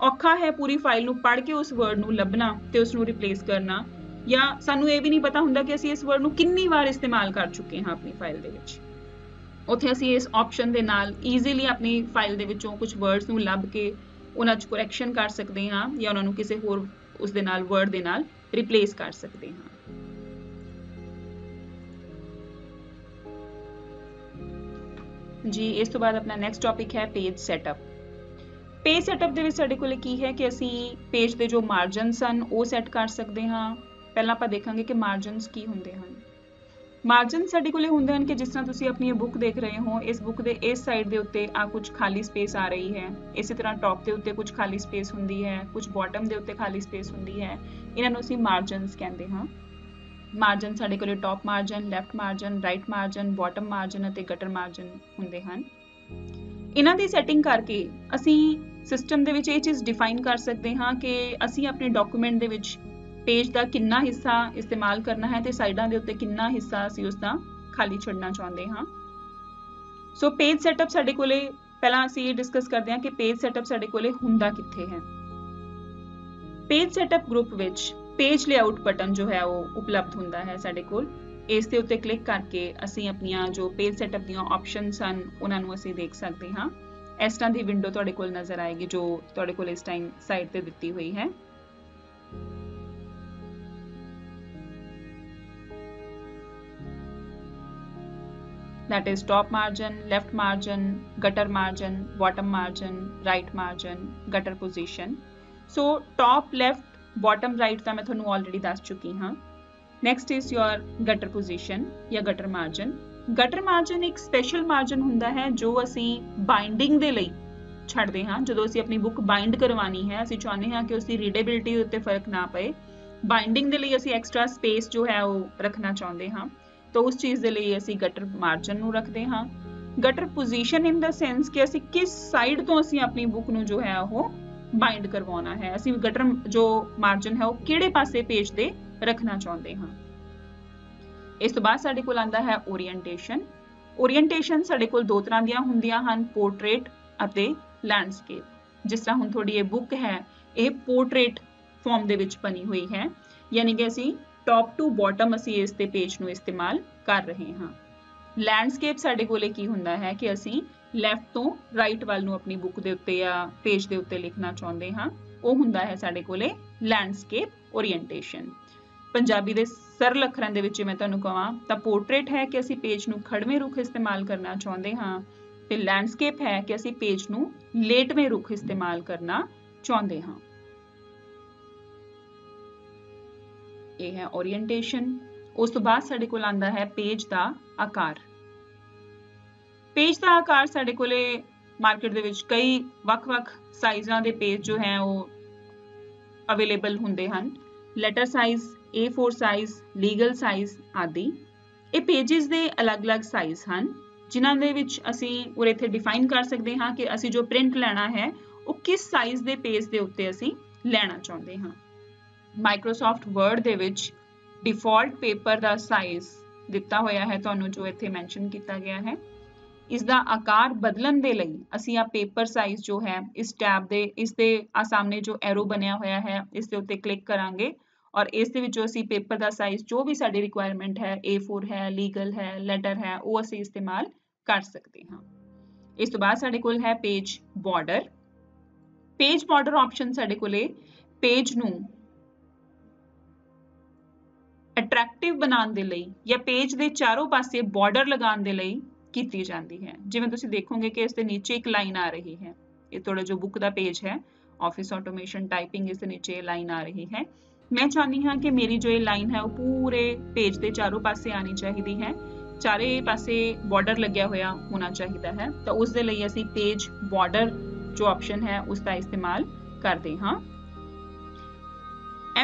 ਔਖਾ ਹੈ ਪੂਰੀ ਫਾਈਲ ਨੂੰ ਪੜ੍ਹ ਕੇ ਉਸ ਵਰਡ ਨੂੰ ਲੱਭਣਾ ਤੇ ਉਸ ਨੂੰ ਰਿਪਲੇਸ ਕਰਨਾ ਜਾਂ ਸਾਨੂੰ ਇਹ ਵੀ ਨਹੀਂ ਪਤਾ ਹੁੰਦਾ ਕਿ ਅਸੀਂ ਇਸ ਵਰਡ ਨੂੰ ਕਿੰਨੀ ਵਾਰ ਇਸਤੇਮਾਲ ਕਰ ਚੁੱਕੇ ਹਾਂ ਆਪਣੀ ਫਾਈਲ ਦੇ ਵਿੱਚ। ਉੱਥੇ ਅਸੀਂ ਇਸ ਆਪਸ਼ਨ ਦੇ ਨਾਲ ਈਜ਼ੀਲੀ ਆਪਣੀ ਫਾਈਲ ਦੇ ਵਿੱਚੋਂ ਕੁਝ ਵਰਡਸ ਨੂੰ ਲੱਭ ਕੇ ਉਹਨਾਂ 'ਚ ਕਰੈਕਸ਼ਨ ਕਰ ਸਕਦੇ ਹਾਂ ਜਾਂ ਉਹਨਾਂ ਨੂੰ ਕਿਸੇ ਹੋਰ ਉਸ ਦੇ ਨਾਲ ਵਰਡ ਦੇ ਨਾਲ ਰਿਪਲੇਸ ਕਰ ਸਕਦੇ ਹਾਂ। ਜੀ, ਇਸ ਤੋਂ ਬਾਅਦ ਆਪਣਾ ਨੈਕਸਟ ਟਾਪਿਕ ਹੈ ਪੇਜ ਸੈਟਅਪ ਪੇਜ ਸੈਟਅਪ ਦੇ ਵਿੱਚ ਸਾਡੇ ਕੋਲੇ ਕੀ ਹੈ ਕਿ ਅਸੀਂ ਪੇਜ ਦੇ ਜੋ ਮਾਰਜਨਸ ਹਨ, ਉਹ ਸੈੱਟ ਕਰ ਸਕਦੇ ਹਾਂ। ਪਹਿਲਾਂ ਆਪਾਂ ਦੇਖਾਂਗੇ ਕਿ ਮਾਰਜਨਸ ਕੀ ਹੁੰਦੇ ਹਨ। ਮਾਰਜਨ ਸਾਡੇ ਕੋਲੇ ਹੁੰਦੇ ਹਨ ਕਿ ਜਿਸ ਤਰ੍ਹਾਂ ਤੁਸੀਂ ਆਪਣੀ ਇਹ ਬੁੱਕ ਦੇਖ ਰਹੇ ਹੋ, ਇਸ ਬੁੱਕ ਦੇ ਇਸ ਸਾਈਡ ਦੇ ਉੱਤੇ ਆ ਕੁਝ ਖਾਲੀ ਸਪੇਸ ਆ ਰਹੀ ਹੈ। ਇਸੇ ਤਰ੍ਹਾਂ ਟੌਪ ਦੇ ਉੱਤੇ ਕੁਝ ਖਾਲੀ ਸਪੇਸ ਹੁੰਦੀ ਹੈ ਕੁਝ ਬਾਟਮ ਦੇ ਉੱਤੇ ਖਾਲੀ ਸਪੇਸ ਹੁੰਦੀ ਹੈ। ਇਹਨਾਂ ਨੂੰ ਅਸੀਂ ਮਾਰਜਨਸ ਕਹਿੰਦੇ ਹਾਂ। ਮਾਰਜਨ ਸਾਡੇ ਕੋਲੇ top margin left margin right margin bottom margin ਅਤੇ ਗਟਰ ਮਾਰਜਨ ਹੁੰਦੇ ਹਨ। ਇਹਨਾਂ ਦੀ ਸੈਟਿੰਗ ਕਰਕੇ ਅਸੀਂ ਸਿਸਟਮ ਦੇ ਵਿੱਚ ਇਹ ਚੀਜ਼ ਡਿਫਾਈਨ ਕਰ ਸਕਦੇ ਹਾਂ ਕਿ ਅਸੀਂ ਆਪਣੇ ਡਾਕੂਮੈਂਟ ਦੇ ਵਿੱਚ ਪੇਜ ਦਾ ਕਿੰਨਾ ਹਿੱਸਾ ਇਸਤੇਮਾਲ ਕਰਨਾ ਹੈ ਤੇ ਸਾਈਡਾਂ ਦੇ ਉੱਤੇ ਕਿੰਨਾ ਹਿੱਸਾ ਅਸੀਂ ਉਸ ਦਾ ਖਾਲੀ ਛੱਡਣਾ ਚਾਹੁੰਦੇ ਹਾਂ। ਸੋ ਪੇਜ ਸੈਟਅਪ ਸਾਡੇ ਕੋਲੇ ਪਹਿਲਾਂ ਅਸੀਂ ਇਹ ਡਿਸਕਸ ਕਰਦੇ ਹਾਂ ਕਿ ਪੇਜ ਸੈਟਅਪ ਸਾਡੇ ਕੋਲੇ ਹੁੰਦਾ ਕਿੱਥੇ ਹੈ। ਪੇਜ ਸੈਟਅਪ ਗਰੁੱਪ ਵਿੱਚ ਪੇਜ ਲੇਆਊਟ ਬਟਨ ਜੋ ਹੈ ਉਹ ਉਪਲਬਧ ਹੁੰਦਾ ਹੈ ਸਾਡੇ ਕੋਲ। ਇਸ ਦੇ ਉੱਤੇ ਕਲਿੱਕ ਕਰਕੇ ਅਸੀਂ ਆਪਣੀਆਂ ਜੋ ਪੇਜ ਸੈਟਅਪ ਦੀਆਂ ਆਪਸ਼ਨਸ ਹਨ ਉਹਨਾਂ ਨੂੰ ਅਸੀਂ ਦੇਖ ਸਕਦੇ ਹਾਂ ਇਸ ਤਰ੍ਹਾਂ ਦੀ ਵਿੰਡੋ ਤੁਹਾਡੇ ਕੋਲ ਨਜ਼ਰ ਆਏਗੀ ਜੋ ਤੁਹਾਡੇ ਕੋਲ ਇਸ ਟਾਈਮ ਸਾਈਡ ਤੇ ਦਿੱਤੀ ਹੋਈ ਹੈ that is top margin, left margin, gutter margin, bottom margin, right margin, gutter position. So top left, bottom right ਤਾਂ ਮੈਂ ਤੁਹਾਨੂੰ already ਦੱਸ ਚੁੱਕੀ ਹਾਂ next is your gutter position ਜਾਂ gutter margin. Gutter margin ਇੱਕ special margin ਹੁੰਦਾ ਹੈ ਜੋ ਅਸੀਂ binding ਦੇ ਲਈ ਛੱਡਦੇ ਹਾਂ। ਜਦੋਂ ਅਸੀਂ ਆਪਣੀ ਬੁੱਕ ਬਾਈਂਡ ਕਰਵਾਣੀ ਹੈ, ਅਸੀਂ ਚਾਹੁੰਦੇ ਹਾਂ ਕਿ ਉਸ ਦੀ ਰੀਡੇਬਿਲਿਟੀ ਉੱਤੇ ਫ਼ਰਕ ਨਾ ਪਏ। ਬਾਈਂਡਿੰਗ ਦੇ ਲਈ ਅਸੀਂ ਐਕਸਟਰਾ ਸਪੇਸ ਜੋ ਹੈ ਉਹ ਰੱਖਣਾ ਚਾਹੁੰਦੇ ਹਾਂ। ਤਾਂ ਉਸ ਚੀਜ਼ ਦੇ ਲਈ ਅਸੀਂ ਗਟਰ ਮਾਰਜਨ ਨੂੰ ਰੱਖਦੇ ਹਾਂ। Gutter position in the sense ਕਿ ਅਸੀਂ ਕਿਸ ਸਾਈਡ ਤੋਂ ਅਸੀਂ ਆਪਣੀ ਬੁੱਕ ਨੂੰ ਜੋ ਹੈ ਉਹ ਬਾਈਂਡ ਕਰਵਾਉਣਾ ਹੈ। ਅਸੀਂ ਗਟਰ ਜੋ ਮਾਰਜਨ ਹੈ ਉਹ ਕਿਹੜੇ ਪਾਸੇ ਪੇਜ ਦੇ ਰੱਖਣਾ ਚਾਹੁੰਦੇ ਹਾਂ। ਇਸ ਤੋਂ ਬਾਅਦ ਸਾਡੇ ਕੋਲ ਆਂਦਾ ਹੈ ਓਰੀਐਂਟੇਸ਼ਨ ਓਰੀਐਂਟੇਸ਼ਨ ਸਾਡੇ ਕੋਲ ਦੋ ਤਰ੍ਹਾਂ ਦੀਆਂ ਹੁੰਦੀਆਂ ਹਨ ਪੋਰਟਰੇਟ ਅਤੇ ਲੈਂਡਸਕੇਪ ਜਿਸ ਤਰ੍ਹਾਂ ਹੁਣ ਤੁਹਾਡੀ ਇਹ ਬੁੱਕ ਹੈ, ਇਹ ਪੋਰਟਰੇਟ ਫਾਰਮ ਦੇ ਵਿੱਚ ਬਣੀ ਹੋਈ ਹੈ। ਯਾਨੀ ਕਿ ਅਸੀਂ ਟੌਪ ਟੂ ਬਾਟਮ ਅਸੀਂ ਇਸ ਤੇ ਪੇਜ ਨੂੰ ਇਸਤੇਮਾਲ ਕਰ ਰਹੇ ਹਾਂ। ਲੈਂਡਸਕੇਪ ਸਾਡੇ ਕੋਲੇ ਕੀ ਹੁੰਦਾ ਹੈ ਕਿ ਅਸੀਂ ਲੈਫਟ ਤੋਂ ਰਾਈਟ ਵੱਲ ਨੂੰ ਆਪਣੀ ਬੁੱਕ ਦੇ ਉੱਤੇ ਜਾਂ ਪੇਜ ਦੇ ਉੱਤੇ ਲਿਖਣਾ ਚਾਹੁੰਦੇ ਹਾਂ। ਉਹ ਹੁੰਦਾ ਹੈ ਸਾਡੇ ਕੋਲੇ ਲੈਂਡਸਕੇਪ ਓਰੀਐਂਟੇਸ਼ਨ ਪੰਜਾਬੀ ਦੇ ਸਰਲ ਅੱਖਰਾਂ ਦੇ ਵਿੱਚ ਮੈਂ ਤੁਹਾਨੂੰ ਕਹਾਂ ਤਾਂ ਪੋਰਟਰੇਟ ਹੈ ਕਿ ਅਸੀਂ ਪੇਜ ਨੂੰ ਖੜਵੇਂ ਰੁੱਖ ਇਸਤੇਮਾਲ ਕਰਨਾ ਚਾਹੁੰਦੇ ਹਾਂ ਤੇ ਲੈਂਡਸਕੇਪ ਹੈ ਕਿ ਅਸੀਂ ਪੇਜ ਨੂੰ ਲੇਟਵੇਂ ਰੁੱਖ ਇਸਤੇਮਾਲ ਕਰਨਾ ਚਾਹੁੰਦੇ ਹਾਂ। ਇਹ ਹੈ ਓਰੀਐਂਟੇਸ਼ਨ ਉਸ ਤੋਂ ਬਾਅਦ ਸਾਡੇ ਕੋਲ ਆਂਦਾ ਹੈ ਪੇਜ ਦਾ ਆਕਾਰ। ਪੇਜ ਦਾ ਆਕਾਰ ਸਾਡੇ ਕੋਲੇ ਮਾਰਕੀਟ ਦੇ ਵਿੱਚ ਕਈ ਵੱਖ-ਵੱਖ ਸਾਈਜ਼ਾਂ ਦੇ ਪੇਜ ਜੋ ਹੈ ਉਹ ਅਵੇਲੇਬਲ ਹੁੰਦੇ ਹਨ। Letter size A4 size legal size ਆਦਿ। ਇਹ ਪੇजेस ਦੇ ਅਲੱਗ-ਅਲੱਗ ਸਾਈਜ਼ ਹਨ, ਜਿਨ੍ਹਾਂ ਦੇ ਵਿੱਚ ਅਸੀਂ ਉਰੇ ਇੱਥੇ ਡਿਫਾਈਨ ਕਰ ਸਕਦੇ ਹਾਂ ਕਿ ਅਸੀਂ ਜੋ ਪ੍ਰਿੰਟ ਲੈਣਾ ਹੈ, ਉਹ ਕਿਸ ਸਾਈਜ਼ ਦੇ ਪੇਜ ਦੇ ਉੱਤੇ ਅਸੀਂ ਲੈਣਾ ਚਾਹੁੰਦੇ ਹਾਂ। ਮਾਈਕਰੋਸਾਫਟ ਵਰਡ ਦੇ ਵਿੱਚ ਡਿਫਾਲਟ ਪੇਪਰ ਦਾ ਸਾਈਜ਼ ਦਿੱਤਾ ਹੋਇਆ ਹੈ, ਤੁਹਾਨੂੰ ਜੋ ਇੱਥੇ ਮੈਂਸ਼ਨ ਕੀਤਾ ਗਿਆ ਹੈ। ਇਸ ਦਾ ਆਕਾਰ ਬਦਲਣ ਦੇ ਲਈ ਅਸੀਂ ਆ ਪੇਪਰ ਸਾਈਜ਼ ਜੋ ਹੈ, ਇਸ ਟੈਬ ਦੇ, ਇਸ ਦੇ ਆ ਸਾਹਮਣੇ ਜੋ ਐਰੋ ਬਣਿਆ ਹੋਇਆ ਹੈ, ਇਸ ਦੇ ਉੱਤੇ ਕਲਿੱਕ ਕਰਾਂਗੇ। ਔਰ ਇਸ ਦੇ ਵਿੱਚੋਂ ਅਸੀਂ ਪੇਪਰ ਦਾ ਸਾਈਜ਼ ਜੋ ਵੀ ਸਾਡੀ ਰਿਕੁਆਇਰਮੈਂਟ ਹੈ A4 ਹੈ ਲੀਗਲ ਹੈ ਲੈਟਰ ਹੈ, ਉਹ ਅਸੀਂ ਇਸਤੇਮਾਲ ਕਰ ਸਕਦੇ ਹਾਂ। ਇਸ ਤੋਂ ਬਾਅਦ ਸਾਡੇ ਕੋਲ ਹੈ page border page border option ਸਾਡੇ ਕੋਲੇ ਪੇਜ ਨੂੰ ਅਟਰੈਕਟਿਵ ਬਣਾਉਣ ਦੇ ਲਈ ਜਾਂ ਪੇਜ ਦੇ ਚਾਰੋਂ ਪਾਸੇ ਬਾਰਡਰ ਲਗਾਉਣ ਦੇ ਲਈ ਕੀਤੀ ਜਾਂਦੀ ਹੈ। ਜਿਵੇਂ ਤੁਸੀਂ ਦੇਖੋਗੇ ਕਿ ਇਸ ਦੇ ਨੀਚੇ ਇੱਕ ਲਾਈਨ ਆ ਰਹੀ ਹੈ। ਇਹ ਤੁਹਾਡਾ ਜੋ ਬੁੱਕ ਦਾ ਪੇਜ ਹੈ ਆਫਿਸ ਆਟੋਮੇਸ਼ਨ ਟਾਈਪਿੰਗ ਇਸ ਦੇ ਨੀਚੇ ਲਾਈਨ ਆ ਰਹੀ ਹੈ। ਮੈਂ ਚਾਹਨੀ ਹਾਂ ਕਿ ਮੇਰੀ ਜੋ ਇਹ ਲਾਈਨ ਹੈ ਉਹ ਪੂਰੇ ਪੇਜ ਦੇ ਚਾਰੋਂ ਪਾਸੇ ਆਣੀ ਚਾਹੀਦੀ ਹੈ। ਚਾਰੇ ਪਾਸੇ ਬਾਰਡਰ ਲੱਗਿਆ ਹੋਇਆ ਹੋਣਾ ਚਾਹੀਦਾ ਹੈ। ਤਾਂ ਉਸ ਦੇ ਲਈ ਅਸੀਂ ਪੇਜ ਬਾਰਡਰ ਜੋ ਆਪਸ਼ਨ ਹੈ ਉਸ ਦਾ ਇਸਤੇਮਾਲ ਕਰਦੇ ਹਾਂ।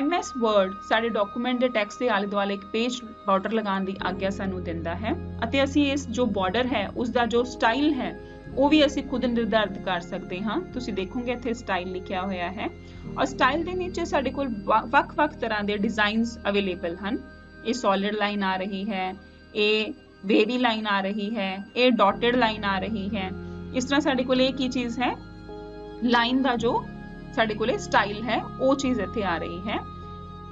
MS Word ਸਾਡੇ ਡਾਕੂਮੈਂਟ ਦੇ ਟੈਕਸਟ ਦੇ ਆਲੇ ਦੁਆਲੇ ਇੱਕ ਪੇਜ ਬਾਰਡਰ ਲਗਾਉਣ ਦੀ ਆਗਿਆ ਸਾਨੂੰ ਦਿੰਦਾ ਹੈ ਅਤੇ ਅਸੀਂ ਇਸ ਜੋ ਬਾਰਡਰ ਹੈ, ਉਸ ਦਾ ਜੋ ਸਟਾਈਲ ਹੈ ਉਹ ਵੀ ਅਸੀਂ ਖੁਦ ਨਿਰਧਾਰਿਤ ਕਰ ਸਕਦੇ ਹਾਂ ਤੁਸੀਂ ਦੇਖੋਗੇ ਇੱਥੇ ਸਟਾਈਲ ਲਿਖਿਆ ਹੋਇਆ ਹੈ ਔਰ ਸਟਾਈਲ ਦੇ ਨੀਚੇ ਸਾਡੇ ਕੋਲ ਵੱਖ-ਵੱਖ ਤਰ੍ਹਾਂ ਦੇ ਡਿਜ਼ਾਈਨਸ ਅਵੇਲੇਬਲ ਹਨ ਇਹ ਸੋਲਿਡ ਲਾਈਨ ਆ ਰਹੀ ਹੈ ਇਹ ਵੇਵੀ ਲਾਈਨ ਆ ਰਹੀ ਹੈ ਇਹ ਡਾਟਡ ਲਾਈਨ ਆ ਰਹੀ ਹੈ ਇਸ ਤਰ੍ਹਾਂ ਸਾਡੇ ਕੋਲ ਇਹ ਕੀ ਚੀਜ਼ ਹੈ ਲਾਈਨ ਦਾ ਜੋ ਸਾਡੇ ਕੋਲੇ ਸਟਾਈਲ ਹੈ ਉਹ ਚੀਜ਼ ਇੱਥੇ ਆ ਰਹੀ ਹੈ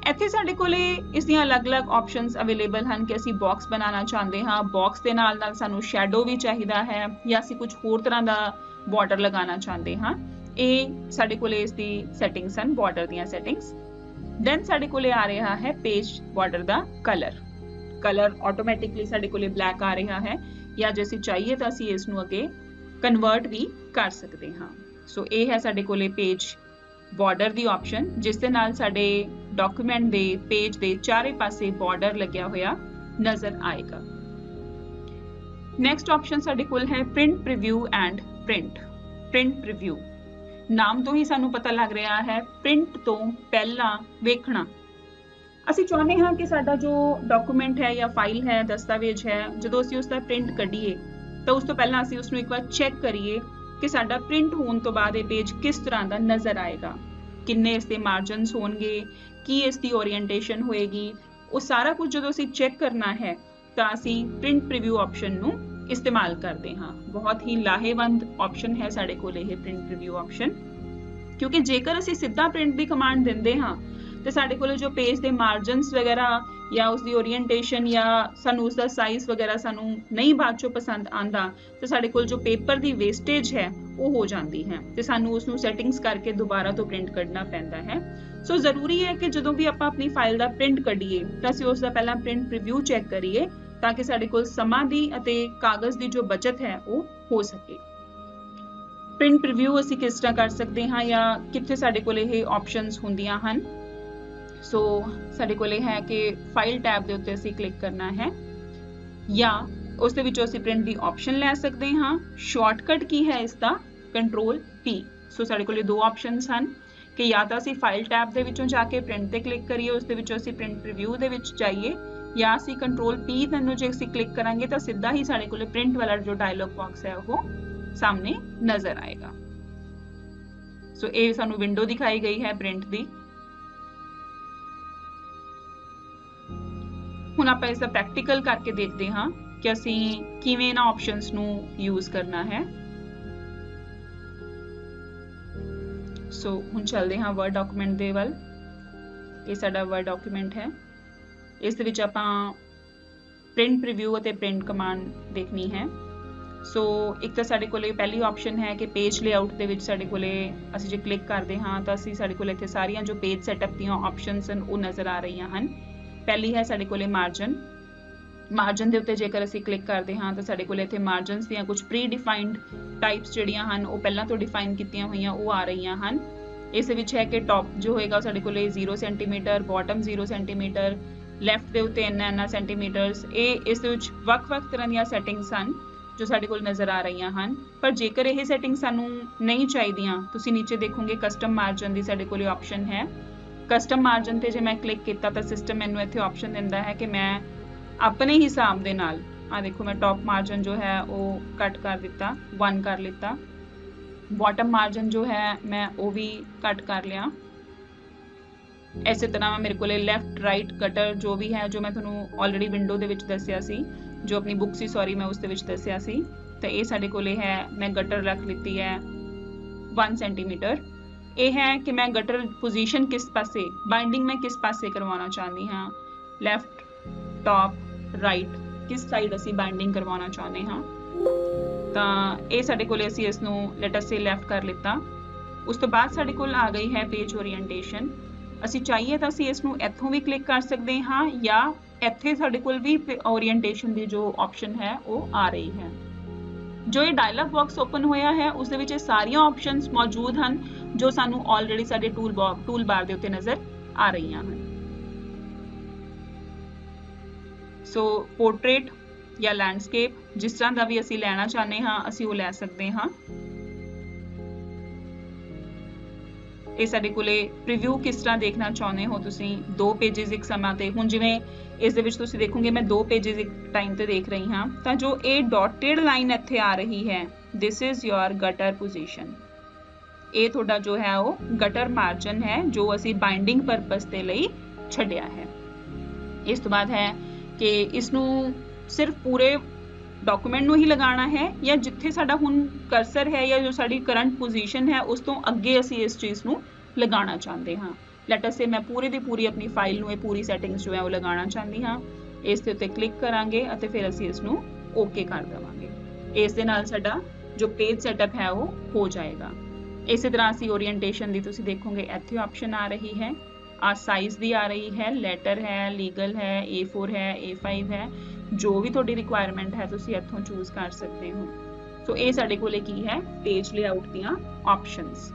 ਇੱਥੇ ਸਾਡੇ ਕੋਲੇ ਇਸ ਦੀਆਂ ਅਲੱਗ-ਅਲੱਗ ਆਪਸ਼ਨਸ ਅਵੇਲੇਬਲ ਹਨ ਕਿ ਅਸੀਂ ਬਾਕਸ ਬਣਾਉਣਾ ਚਾਹੁੰਦੇ ਹਾਂ। ਬਾਕਸ ਦੇ ਨਾਲ ਨਾਲ ਸਾਨੂੰ ਸ਼ੈਡੋ ਵੀ ਚਾਹੀਦਾ ਹੈ ਜਾਂ ਅਸੀਂ ਕੁਝ ਹੋਰ ਤਰ੍ਹਾਂ ਦਾ ਬਾਰਡਰ ਲਗਾਉਣਾ ਚਾਹੁੰਦੇ ਹਾਂ। ਇਹ ਸਾਡੇ ਕੋਲੇ ਇਸ ਦੀ ਸੈਟਿੰਗਸ ਹਨ ਬਾਰਡਰ ਦੀਆਂ ਸੈਟਿੰਗਸ ਦੈਨ ਸਾਡੇ ਕੋਲੇ ਆ ਰਿਹਾ ਹੈ ਪੇਜ ਬਾਰਡਰ ਦਾ ਕਲਰ ਕਲਰ ਆਟੋਮੈਟਿਕਲੀ ਸਾਡੇ ਕੋਲੇ ਬਲੈਕ ਆ ਰਿਹਾ ਹੈ ਜਾਂ ਜੇ ਅਸੀਂ ਚਾਹੀਏ ਤਾਂ ਅਸੀਂ ਇਸ ਨੂੰ ਅੱਗੇ ਕਨਵਰਟ ਵੀ ਕਰ ਸਕਦੇ ਹਾਂ। ਸੋ ਇਹ ਹੈ ਸਾਡੇ ਕੋਲੇ ਪੇਜ ਬਾਰਡਰ ਦੀ ਆਪਸ਼ਨ ਜਿਸ ਦੇ ਨਾਲ ਸਾਡੇ ਡਾਕੂਮੈਂਟ ਦੇ ਪੇਜ ਦੇ ਚਾਰੇ ਪਾਸੇ ਬਾਰਡਰ ਲੱਗਿਆ ਹੋਇਆ ਨਜ਼ਰ ਆਏਗਾ। ਨੈਕਸਟ ਆਪਸ਼ਨ ਸਾਡੇ ਕੋਲ ਹੈ print preview and print print preview ਨਾਮ ਤੋਂ ਹੀ ਸਾਨੂੰ ਪਤਾ ਲੱਗ ਰਿਹਾ ਹੈ ਪ੍ਰਿੰਟ ਤੋਂ ਪਹਿਲਾਂ ਵੇਖਣਾ। ਅਸੀਂ ਚਾਹੁੰਦੇ ਹਾਂ ਕਿ ਸਾਡਾ ਜੋ ਡਾਕੂਮੈਂਟ ਹੈ ਜਾਂ ਫਾਈਲ ਹੈ, ਦਸਤਾਵੇਜ਼ ਹੈ, ਜਦੋਂ ਅਸੀਂ ਉਸ ਦਾ ਪ੍ਰਿੰਟ ਕੱਢੀਏ, ਤਾਂ ਉਸ ਤੋਂ ਪਹਿਲਾਂ ਅਸੀਂ ਉਸ ਨੂੰ ਇੱਕ ਵਾਰ ਚੈੱਕ ਕਰੀਏ ਕਿ ਸਾਡਾ ਪ੍ਰਿੰਟ ਹੋਣ ਤੋਂ ਬਾਅਦ ਇਹ ਪੇਜ ਕਿਸ ਤਰ੍ਹਾਂ ਦਾ ਨਜ਼ਰ ਆਏਗਾ। ਕਿੰਨੇ ਇਸ ਦੇ ਮਾਰਜਨਸ ਹੋਣਗੇ ਕੀ ਇਸ ਦੀ ਓਰੀਐਂਟੇਸ਼ਨ ਹੋਏਗੀ, ਉਹ ਸਾਰਾ ਕੁਝ ਜਦੋਂ ਅਸੀਂ ਚੈੱਕ ਕਰਨਾ ਹੈ, ਤਾਂ ਅਸੀਂ ਪ੍ਰਿੰਟ ਪ੍ਰੀਵਿਊ ਆਪਸ਼ਨ ਨੂੰ ਇਸਤੇਮਾਲ ਕਰਦੇ ਹਾਂ। ਬਹੁਤ ਹੀ ਲਾਹੇਵੰਦ ਆਪਸ਼ਨ ਹੈ ਸਾਡੇ ਕੋਲ ਇਹ ਪ੍ਰਿੰਟ ਪ੍ਰੀਵਿਊ ਆਪਸ਼ਨ ਕਿਉਂਕਿ ਜੇਕਰ ਅਸੀਂ ਸਿੱਧਾ ਪ੍ਰਿੰਟ ਦੀ ਕਮਾਂਡ ਦਿੰਦੇ ਹਾਂ, ਤੇ ਸਾਡੇ ਕੋਲ ਜੋ ਪੇਜ ਦੇ ਮਾਰਜਨਸ ਵਗੈਰਾ ਜਾਂ ਉਸ ਦੀ ਓਰੀਐਂਟੇਸ਼ਨ ਜਾਂ ਸਾਨੂੰ ਉਸ ਦਾ ਸਾਈਜ਼ ਵਗੈਰਾ ਸਾਨੂੰ ਨਹੀਂ ਬਾਅਦ ਚੋਂ ਪਸੰਦ ਆਂਦਾ ਤੇ ਸਾਡੇ ਕੋਲ ਜੋ ਪੇਪਰ ਦੀ ਵੇਸਟੇਜ ਹੈ, ਉਹ ਹੋ ਜਾਂਦੀ ਹੈ। ਤੇ ਸਾਨੂੰ ਉਸ ਨੂੰ ਸੈਟਿੰਗਸ ਕਰਕੇ ਦੁਬਾਰਾ ਤੋਂ ਪ੍ਰਿੰਟ ਕਰਨਾ ਪੈਂਦਾ ਹੈ। ਸੋ ਜ਼ਰੂਰੀ ਹੈ ਕਿ ਜਦੋਂ ਵੀ ਆਪਾਂ ਆਪਣੀ ਫਾਈਲ ਦਾ ਪ੍ਰਿੰਟ ਕੱਢੀਏ, ਤਾਂ ਅਸੀਂ ਉਸ ਦਾ ਪਹਿਲਾਂ ਪ੍ਰਿੰਟ ਪ੍ਰੀਵਿਊ ਚੈੱਕ ਕਰੀਏ, ਤਾਂ ਕਿ ਸਾਡੇ ਕੋਲ ਸਮਾਂ ਦੀ ਅਤੇ ਕਾਗਜ਼ ਦੀ ਜੋ ਬਚਤ ਹੈ, ਉਹ ਹੋ ਸਕੇ। ਪ੍ਰਿੰਟ ਪ੍ਰੀਵਿਊ ਅਸੀਂ ਕਿਸ ਤਰ੍ਹਾਂ ਕਰ ਸਕਦੇ ਹਾਂ ਜਾਂ ਕਿੱਥੇ ਸਾਡੇ ਕੋਲ ਇਹ ਆਪਸ਼ਨਸ ਹੁੰਦੀਆਂ ਹਨ? ਸੋ ਸਾਡੇ ਕੋਲ ਇਹ ਹੈ ਕਿ ਫਾਈਲ ਟੈਬ ਦੇ ਉੱਤੇ ਅਸੀਂ ਕਲਿੱਕ ਕਰਨਾ ਹੈ ਜਾਂ ਉਸ ਦੇ ਵਿੱਚੋਂ ਅਸੀਂ ਪ੍ਰਿੰਟ ਦੀ ਆਪਸ਼ਨ ਲੈ ਸਕਦੇ ਹਾਂ। ਸ਼ਾਰਟਕਟ ਕੀ ਹੈ ਇਸ ਦਾ ਕੰਟਰੋਲ P ਸੋ ਸਾਡੇ ਕੋਲੇ ਦੋ ਆਪਸ਼ਨਸ ਹਨ। ਕਿ ਜਾਂ ਤਾਂ ਅਸੀਂ ਫਾਈਲ ਟੈਬ ਦੇ ਵਿੱਚੋਂ ਜਾ ਕੇ ਪ੍ਰਿੰਟ ਤੇ ਕਲਿੱਕ ਕਰੀਏ, ਉਸ ਦੇ ਵਿੱਚੋਂ ਅਸੀਂ ਪ੍ਰਿੰਟ ਪ੍ਰੀਵਿਊ ਦੇ ਵਿੱਚ ਜਾਈਏ, ਜਾਂ ਅਸੀਂ ਕੰਟਰੋਲ P ਤੈਨੂੰ ਜੇ ਅਸੀਂ ਕਲਿੱਕ ਕਰਾਂਗੇ ਤਾਂ ਸਿੱਧਾ ਹੀ ਸਾਡੇ ਕੋਲੇ ਪ੍ਰਿੰਟ ਵਾਲਾ ਜੋ ਡਾਇਲੌਗ ਬਾਕਸ ਹੈ ਉਹ ਸਾਹਮਣੇ ਨਜ਼ਰ ਆਏਗਾ। ਸੋ ਇਹ ਸਾਨੂੰ ਵਿੰਡੋ ਦਿਖਾਈ ਗਈ ਹੈ ਪ੍ਰਿੰਟ ਦੀ। ਹੁਣ ਆਪਾਂ ਇਸ ਦਾ ਪ੍ਰੈਕਟੀਕਲ ਕਰਕੇ ਦੇਖਦੇ ਹਾਂ ਕਿ ਅਸੀਂ ਕਿਵੇਂ ਇਹਨਾਂ ਆਪਸ਼ਨਸ ਨੂੰ ਯੂਜ਼ ਕਰਨਾ ਹੈ। ਸੋ ਹੁਣ ਚੱਲਦੇ ਹਾਂ ਵਰਡ ਡਾਕੂਮੈਂਟ ਦੇ ਵੱਲ। ਇਹ ਸਾਡਾ ਵਰਡ ਡਾਕੂਮੈਂਟ ਹੈ। ਇਸ ਦੇ ਵਿੱਚ ਆਪਾਂ ਪ੍ਰਿੰਟ ਪ੍ਰੀਵਿਊ ਅਤੇ ਪ੍ਰਿੰਟ ਕਮਾਂਡ ਦੇਖਣੀ ਹੈ। ਸੋ ਇੱਕ ਤਾਂ ਸਾਡੇ ਕੋਲੇ ਪਹਿਲੀ ਆਪਸ਼ਨ ਹੈ ਕਿ ਪੇਜ ਲੇਆਊਟ ਦੇ ਵਿੱਚ ਸਾਡੇ ਕੋਲੇ ਅਸੀਂ ਜੇ ਕਲਿੱਕ ਕਰਦੇ ਹਾਂ ਤਾਂ ਅਸੀਂ ਸਾਡੇ ਕੋਲੇ ਇੱਥੇ ਸਾਰੀਆਂ ਜੋ ਪੇਜ ਸੈਟਅਪ ਦੀਆਂ ਆਪਸ਼ਨਸ ਹਨ, ਉਹ ਨਜ਼ਰ ਆ ਰਹੀਆਂ ਹਨ। ਪਹਿਲੀ ਹੈ ਸਾਡੇ ਕੋਲੇ ਮਾਰਜਨ ਮਾਰਜਨ ਦੇ ਉੱਤੇ ਜੇਕਰ ਅਸੀਂ ਕਲਿੱਕ ਕਰਦੇ ਹਾਂ ਤਾਂ ਸਾਡੇ ਕੋਲ ਇੱਥੇ ਮਾਰਜਨਸ ਦੀਆਂ ਕੁਝ ਪ੍ਰੀ ਡਿਫਾਈਨਡ ਟਾਈਪਸ ਜਿਹੜੀਆਂ ਹਨ, ਉਹ ਪਹਿਲਾਂ ਤੋਂ ਡਿਫਾਈਨ ਕੀਤੀਆਂ ਹੋਈਆਂ, ਉਹ ਆ ਰਹੀਆਂ ਹਨ। ਇਸ ਵਿੱਚ ਹੈ ਕਿ ਟੌਪ ਜੋ ਹੋਏਗਾ ਉਹ ਸਾਡੇ ਕੋਲ 0 ਸੈਂਟੀਮੀਟਰ ਬਾਟਮ 0 ਸੈਂਟੀਮੀਟਰ ਲੈਫਟ ਦੇ ਉੱਤੇ ਇੰਨਾ ਇੰਨਾ ਸੈਂਟੀਮੀਟਰਸ ਇਹ ਇਸ ਦੇ ਵਿੱਚ ਵੱਖ-ਵੱਖ ਤਰ੍ਹਾਂ ਦੀਆਂ ਸੈਟਿੰਗਸ ਹਨ ਜੋ ਸਾਡੇ ਕੋਲ ਨਜ਼ਰ ਆ ਰਹੀਆਂ ਹਨ। ਪਰ ਜੇਕਰ ਇਹ ਸੈਟਿੰਗ ਸਾਨੂੰ ਨਹੀਂ ਚਾਹੀਦੀਆਂ, ਤੁਸੀਂ ਨੀਚੇ ਦੇਖੋਗੇ ਕਸਟਮ ਮਾਰਜਨ ਦੀ ਸਾਡੇ ਕੋਲ ਆਪਸ਼ਨ ਹੈ। ਕਸਟਮ ਮਾਰਜਨ ਤੇ ਜੇ ਮੈਂ ਕਲਿੱਕ ਕੀਤਾ ਤਾਂ ਸਿਸਟਮ ਮੈਨੂੰ ਇੱਥੇ ਆਪਸ਼ਨ ਦਿੰਦਾ ਹੈ ਕਿ ਮੈਂ ਆਪਣੇ ਹਿਸਾਬ ਦੇ ਨਾਲ ਆ ਦੇਖੋ ਮੈਂ ਟੌਪ ਮਾਰਜਨ ਜੋ ਹੈ ਉਹ ਕੱਟ ਕਰ ਦਿੱਤਾ 1 ਕਰ ਲਿੱਤਾ। ਬਾਟਮ ਮਾਰਜਨ ਜੋ ਹੈ ਮੈਂ ਉਹ ਵੀ ਕੱਟ ਕਰ ਲਿਆ। ਇਸੇ ਤਰ੍ਹਾਂ ਮੈਂ ਮੇਰੇ ਕੋਲੇ ਲੈਫਟ ਰਾਈਟ ਕਟਰ ਜੋ ਵੀ ਹੈ, ਜੋ ਮੈਂ ਤੁਹਾਨੂੰ ਆਲਰੇਡੀ ਵਿੰਡੋ ਦੇ ਵਿੱਚ ਦੱਸਿਆ ਸੀ, ਜੋ ਆਪਣੀ ਬੁੱਕ ਸੀ ਸੌਰੀ ਮੈਂ ਉਸ ਦੇ ਵਿੱਚ ਦੱਸਿਆ ਸੀ, ਤਾਂ ਇਹ ਸਾਡੇ ਕੋਲੇ ਹੈ, ਮੈਂ ਗਟਰ ਰੱਖ ਲਿੱਤੀ ਹੈ 1 ਸੈਂਟੀਮੀਟਰ ਇਹ ਹੈ ਕਿ ਮੈਂ ਗਟਰ ਪੋਜੀਸ਼ਨ ਕਿਸ ਪਾਸੇ ਬਾਈਂਡਿੰਗ ਮੈਂ ਕਿਸ ਪਾਸੇ ਕਰਵਾਉਣਾ ਚਾਹੁੰਦੀ ਹਾਂ? ਲੈਫਟ ਟਾਪ ਰਾਈਟ ਕਿਸ ਸਾਈਡ ਅਸੀਂ ਬਾਈਂਡਿੰਗ ਕਰਵਾਉਣਾ ਚਾਹੁੰਦੇ ਹਾਂ, ਤਾਂ ਇਹ ਸਾਡੇ ਕੋਲੇ ਅਸੀਂ ਇਸ ਨੂੰ ਲੈਟ ਅਸ ਸੇ ਲੈਫਟ ਕਰ ਲਿੱਤਾ। ਉਸ ਤੋਂ ਬਾਅਦ ਸਾਡੇ ਕੋਲ ਆ ਗਈ ਹੈ ਪੇਜ ਓਰੀਐਂਟੇਸ਼ਨ ਅਸੀਂ ਚਾਹੀਏ ਤਾਂ ਅਸੀਂ ਇਸ ਨੂੰ ਇੱਥੋਂ ਵੀ ਕਲਿੱਕ ਕਰ ਸਕਦੇ ਹਾਂ ਜਾਂ ਇੱਥੇ ਸਾਡੇ ਕੋਲ ਵੀ ਓਰੀਐਂਟੇਸ਼ਨ ਦੀ ਜੋ ਆਪਸ਼ਨ ਹੈ ਉਹ ਆ ਰਹੀ ਹੈ। ਜੋ ਇਹ ਡਾਇਲੌਗ ਬਾਕਸ ਓਪਨ ਹੋਇਆ ਹੈ ਉਸ ਦੇ ਵਿੱਚ ਇਹ ਸਾਰੀਆਂ ਆਪਸ਼ਨਸ ਮੌਜੂਦ ਹਨ ਜੋ ਸਾਨੂੰ ਆਲਰੇਡੀ ਸਾਡੇ ਟੂਲ ਟੂਲ ਬਾਰ ਦੇ ਉੱਤੇ ਨਜ਼ਰ ਆ ਰਹੀਆਂ ਹਨ। सो पोर्ट्रेट या लैंडस्केप जिस तरह का भी असं लैना चाहते हाँ असं वो लै सकते हाँ ये साढ़े को प्रिव्यू किस तरह देखना चाहते हो तुम दो पेजिज एक समा से हूँ जिमें इस देखोगे, मैं दो पेजिज एक टाइम पर देख रही हाँ। तो जो ये डॉटेड लाइन इतने आ रही है this is your gutter position ये थोड़ा जो है वो गटर मार्जन है, जो असी बाइंडिंग परपज के लिए छड़िया है। इस तो बाद है ਕਿ ਇਸ ਨੂੰ ਸਿਰਫ ਪੂਰੇ ਡਾਕੂਮੈਂਟ ਨੂੰ ਹੀ ਲਗਾਉਣਾ ਹੈ ਜਾਂ ਜਿੱਥੇ ਸਾਡਾ ਹੁਣ ਕਰਸਰ ਹੈ ਜਾਂ ਜੋ ਸਾਡੀ ਕਰੰਟ ਪੋਜੀਸ਼ਨ ਹੈ, ਉਸ ਤੋਂ ਅੱਗੇ ਅਸੀਂ ਇਸ ਚੀਜ਼ ਨੂੰ ਲਗਾਉਣਾ ਚਾਹੁੰਦੇ ਹਾਂ। ਲੈਟ ਅਸ ਸੇ ਮੈਂ ਪੂਰੀ ਦੀ ਪੂਰੀ ਆਪਣੀ ਫਾਈਲ ਨੂੰ, ਇਹ ਪੂਰੀ ਸੈਟਿੰਗਸ ਜੋ ਹੈ ਉਹ ਲਗਾਉਣਾ ਚਾਹੁੰਦੀ ਹਾਂ। ਇਸ ਦੇ ਉੱਤੇ ਕਲਿੱਕ ਕਰਾਂਗੇ ਅਤੇ ਫਿਰ ਅਸੀਂ ਇਸ ਨੂੰ ਓਕੇ ਕਰ ਦੇਵਾਂਗੇ। ਇਸ ਦੇ ਨਾਲ ਸਾਡਾ ਜੋ ਪੇਜ ਸੈਟਅਪ ਹੈ ਉਹ ਹੋ ਜਾਏਗਾ। ਇਸੇ ਤਰ੍ਹਾਂ ਅਸੀਂ ਓਰੀਐਂਟੇਸ਼ਨ ਦੀ ਤੁਸੀਂ ਦੇਖੋਗੇ, ਇੱਥੇ ਆਪਸ਼ਨ ਆ ਰਹੀ ਹੈ। ਆ ਸਾਈਜ਼ ਦੀ ਆ ਰਹੀ ਹੈ ਲੈਟਰ ਹੈ ਲੀਗਲ ਹੈ A4 ਹੈ A5 ਹੈ, ਜੋ ਵੀ ਤੁਹਾਡੀ ਰਿਕੁਆਇਰਮੈਂਟ ਹੈ ਤੁਸੀਂ ਇੱਥੋਂ ਚੂਜ਼ ਕਰ ਸਕਦੇ ਹੋ। ਸੋ ਇਹ ਸਾਡੇ ਕੋਲੇ ਕੀ ਹੈ? ਪੇਜ ਲੇਆਊਟ ਦੀਆਂ ਆਪਸ਼ਨਸ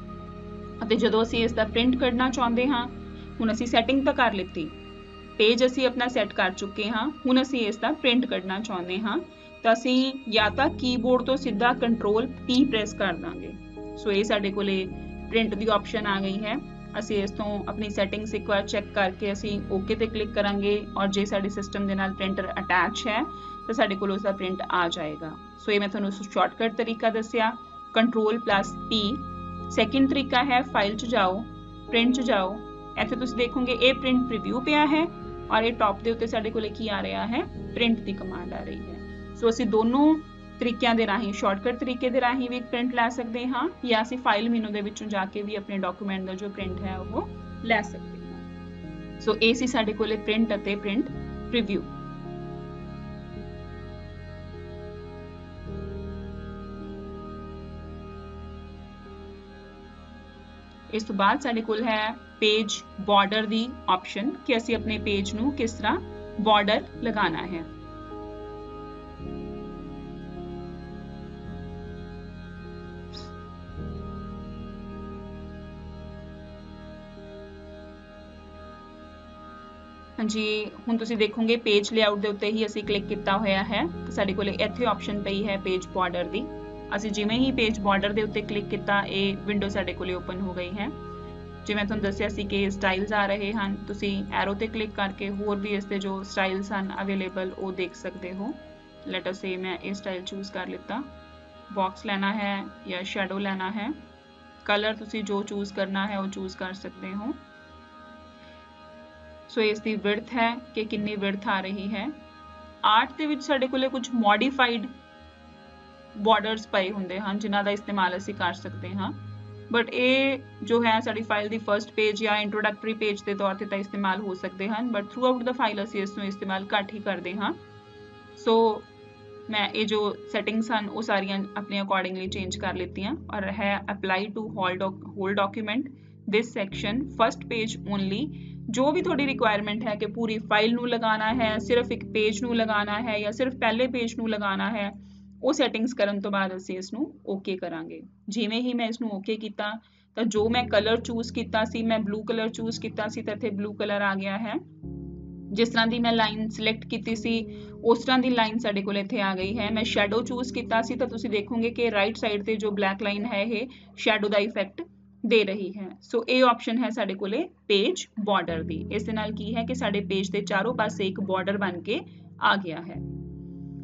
ਅਤੇ ਜਦੋਂ ਅਸੀਂ ਇਸ ਦਾ ਪ੍ਰਿੰਟ ਕੱਢਣਾ ਚਾਹੁੰਦੇ ਹਾਂ, ਹੁਣ ਅਸੀਂ ਸੈਟਿੰਗ ਤਾਂ ਕਰ ਲਿੱਤੀ। ਪੇਜ ਅਸੀਂ ਆਪਣਾ ਸੈੱਟ ਕਰ ਚੁੱਕੇ ਹਾਂ, ਹੁਣ ਅਸੀਂ ਇਸ ਦਾ ਪ੍ਰਿੰਟ ਕੱਢਣਾ ਚਾਹੁੰਦੇ ਹਾਂ। ਤਾਂ ਅਸੀਂ ਜਾਂ ਤਾਂ ਕੀਬੋਰਡ ਤੋਂ ਸਿੱਧਾ ਕੰਟਰੋਲ P ਪ੍ਰੈਸ ਕਰ ਦਾਂਗੇ। ਸੋ ਇਹ ਸਾਡੇ ਕੋਲੇ ਪ੍ਰਿੰਟ ਦੀ ਆਪਸ਼ਨ ਆ ਗਈ ਹੈ। ਅਸੀਂ ਇਸ ਤੋਂ ਆਪਣੀ ਸੈਟਿੰਗਸ ਇੱਕ ਵਾਰ ਚੈੱਕ ਕਰਕੇ ਅਸੀਂ ਓਕੇ ਤੇ ਕਲਿੱਕ ਕਰਾਂਗੇ ਔਰ ਜੇ ਸਾਡੇ ਸਿਸਟਮ ਦੇ ਨਾਲ ਪ੍ਰਿੰਟਰ ਅਟੈਚ ਹੈ, ਤਾਂ ਸਾਡੇ ਕੋਲ ਉਸ ਦਾ ਪ੍ਰਿੰਟ ਆ ਜਾਏਗਾ। ਸੋ ਇਹ ਮੈਂ ਤੁਹਾਨੂੰ ਸ਼ਾਰਟਕਟ ਤਰੀਕਾ ਦੱਸਿਆ। ਕੰਟਰੋਲ ਪਲੱਸ P ਸੈਕਿੰਡ ਤਰੀਕਾ ਹੈ ਫਾਈਲ 'ਚ ਜਾਓ ਪ੍ਰਿੰਟ 'ਚ ਜਾਓ। ਇੱਥੇ ਤੁਸੀਂ ਦੇਖੋਗੇ ਇਹ ਪ੍ਰਿੰਟ ਪ੍ਰੀਵਿਊ ਪਿਆ ਹੈ ਔਰ ਇਹ ਟਾਪ ਦੇ ਉੱਤੇ ਸਾਡੇ ਕੋਲ ਕੀ ਆ ਰਿਹਾ ਹੈ ਪ੍ਰਿੰਟ ਦੀ ਕਮਾਂਡ ਆ ਰਹੀ ਹੈ। ਸੋ ਅਸੀਂ ਦੋਨੋਂ ਤਰੀਕਿਆਂ ਦੇ ਰਾਹੀਂ ਸ਼ਾਰਟਕਟ ਤਰੀਕੇ ਦੇ ਰਾਹੀਂ ਵੀ ਪ੍ਰਿੰਟ ਲੈ ਸਕਦੇ ਹਾਂ ਜਾਂ ਅਸੀਂ ਫਾਈਲ ਮੈਨੂ ਦੇ ਵਿੱਚੋਂ ਜਾ ਕੇ ਵੀ ਆਪਣੇ ਡਾਕੂਮੈਂਟ ਦਾ ਜੋ ਪ੍ਰਿੰਟ ਹੈ ਉਹ ਲੈ ਸਕਦੇ ਹਾਂ। ਸੋ ਇਹ ਸੀ ਸਾਡੇ ਕੋਲੇ ਪ੍ਰਿੰਟ ਅਤੇ ਪ੍ਰਿੰਟ ਪ੍ਰੀਵਿਊ ਇਸ ਤੋਂ ਬਾਅਦ ਸਾਡੇ ਕੋਲ ਹੈ ਪੇਜ ਬਾਰਡਰ ਦੀ ਆਪਸ਼ਨ ਕਿ ਅਸੀਂ ਆਪਣੇ ਪੇਜ ਨੂੰ ਕਿਸ ਤਰ੍ਹਾਂ ਬਾਰਡਰ ਲਗਾਉਣਾ ਹੈ। ਹਾਂਜੀ, ਹੁਣ ਤੁਸੀਂ ਦੇਖੋਗੇ ਪੇਜ ਲੇਆਊਟ ਦੇ ਉੱਤੇ ਹੀ ਅਸੀਂ ਕਲਿੱਕ ਕੀਤਾ ਹੋਇਆ ਹੈ। ਤੇ ਸਾਡੇ ਕੋਲੇ ਇੱਥੇ ਆਪਸ਼ਨ ਪਈ ਹੈ ਪੇਜ ਬਾਰਡਰ ਦੀ। ਅਸੀਂ ਜਿਵੇਂ ਹੀ ਪੇਜ ਬਾਰਡਰ ਦੇ ਉੱਤੇ ਕਲਿੱਕ ਕੀਤਾ, ਇਹ ਵਿੰਡੋ ਸਾਡੇ ਕੋਲੇ ਓਪਨ ਹੋ ਗਈ ਹੈ। ਜਿਵੇਂ ਤੁਹਾਨੂੰ ਦੱਸਿਆ ਸੀ ਕਿ ਸਟਾਈਲਸ ਆ ਰਹੇ ਹਨ, ਤੁਸੀਂ ਐਰੋ ਤੇ ਕਲਿੱਕ ਕਰਕੇ ਹੋਰ ਵੀ ਇਸ ਦੇ ਜੋ ਸਟਾਈਲਸ ਹਨ ਅਵੇਲੇਬਲ ਉਹ ਦੇਖ ਸਕਦੇ ਹੋ। ਲੈਟ ਅਸ ਸੇ ਮੈਂ ਇਹ ਸਟਾਈਲ ਚੂਜ਼ ਕਰ ਲਿੱਤਾ। ਬਾਕਸ ਲੈਣਾ ਹੈ ਜਾਂ ਸ਼ੈਡੋ ਲੈਣਾ ਹੈ। ਕਲਰ ਤੁਸੀਂ ਜੋ ਚੂਜ਼ ਕਰਨਾ ਹੈ, ਉਹ ਚੂਜ਼ ਕਰ ਸਕਦੇ ਹੋ। ਸੋ ਇਸ ਦੀ ਵਿਡਥ ਹੈ ਕਿ ਕਿੰਨੀ ਵਿਡਥ ਆ ਰਹੀ ਹੈ। ਆਰਟ ਦੇ ਵਿੱਚ ਸਾਡੇ ਕੋਲੇ ਕੁਝ ਮੋਡੀਫਾਈਡ ਬਾਰਡਰਸ ਪਏ ਹੁੰਦੇ ਹਨ, ਜਿਨ੍ਹਾਂ ਦਾ ਇਸਤੇਮਾਲ ਅਸੀਂ ਕਰ ਸਕਦੇ ਹਾਂ। ਬਟ ਇਹ ਜੋ ਹੈ, ਸਾਡੀ ਫਾਈਲ ਦੀ ਫਰਸਟ ਪੇਜ ਜਾਂ ਇੰਟਰੋਡਕਟਰੀ ਪੇਜ ਦੇ ਤੌਰ ਤੇ ਤਾਂ ਇਸਤੇਮਾਲ ਹੋ ਸਕਦੇ ਹਨ but throughout the file ਅਸੀਂ ਇਸ ਨੂੰ ਇਸਤੇਮਾਲ ਘੱਟ ਹੀ ਕਰਦੇ ਹਾਂ। ਸੋ ਮੈਂ ਇਹ ਜੋ ਸੈਟਿੰਗਸ ਹਨ, ਉਹ ਸਾਰੀਆਂ ਆਪਣੇ ਅਕੋਰਡਿੰਗਲੀ ਚੇਂਜ ਕਰ ਲਿੱਤੀਆਂ। ਔਰ ਹੈ apply to whole whole document this section first page only ਜੋ ਵੀ ਤੁਹਾਡੀ ਰਿਕੁਆਇਰਮੈਂਟ ਹੈ ਕਿ ਪੂਰੀ ਫਾਈਲ ਨੂੰ ਲਗਾਉਣਾ ਹੈ, ਸਿਰਫ ਇੱਕ ਪੇਜ ਨੂੰ ਲਗਾਉਣਾ ਹੈ ਜਾਂ ਸਿਰਫ ਪਹਿਲੇ ਪੇਜ ਨੂੰ ਲਗਾਉਣਾ ਹੈ, ਉਹ ਸੈਟਿੰਗਸ ਕਰਨ ਤੋਂ ਬਾਅਦ ਅਸੀਂ ਇਸ ਨੂੰ ਓਕੇ ਕਰਾਂਗੇ। ਜਿਵੇਂ ਹੀ ਮੈਂ ਇਸ ਨੂੰ ਓਕੇ ਕੀਤਾ, ਤਾਂ ਜੋ ਮੈਂ ਕਲਰ ਚੂਜ਼ ਕੀਤਾ ਸੀ, ਮੈਂ ਬਲੂ ਕਲਰ ਚੂਜ਼ ਕੀਤਾ ਸੀ, ਤਾਂ ਇੱਥੇ ਬਲੂ ਕਲਰ ਆ ਗਿਆ ਹੈ। ਜਿਸ ਤਰ੍ਹਾਂ ਦੀ ਮੈਂ ਲਾਈਨ ਸਿਲੈਕਟ ਕੀਤੀ ਸੀ, ਉਸ ਤਰ੍ਹਾਂ ਦੀ ਲਾਈਨ ਸਾਡੇ ਕੋਲ ਇੱਥੇ ਆ ਗਈ ਹੈ। ਮੈਂ ਸ਼ੈਡੋ ਚੂਜ਼ ਕੀਤਾ ਸੀ, ਤਾਂ ਤੁਸੀਂ ਦੇਖੋਗੇ ਕਿ ਰਾਈਟ ਸਾਈਡ ਤੇ ਜੋ ਬਲੈਕ ਲਾਈਨ ਹੈ, ਇਹ ਸ਼ੈਡੋ ਦਾ ਇਫੈਕਟ ਦੇ ਰਹੀ ਹੈ। ਸੋ ਇਹ ਆਪਸ਼ਨ ਹੈ ਸਾਡੇ ਕੋਲੇ ਪੇਜ ਬਾਰਡਰ ਦੀ। ਇਸ ਦੇ ਨਾਲ ਕੀ ਹੈ ਕਿ ਸਾਡੇ ਪੇਜ ਦੇ ਚਾਰੋਂ ਪਾਸੇ ਇੱਕ ਬਾਰਡਰ ਬਣ ਕੇ ਆ ਗਿਆ ਹੈ।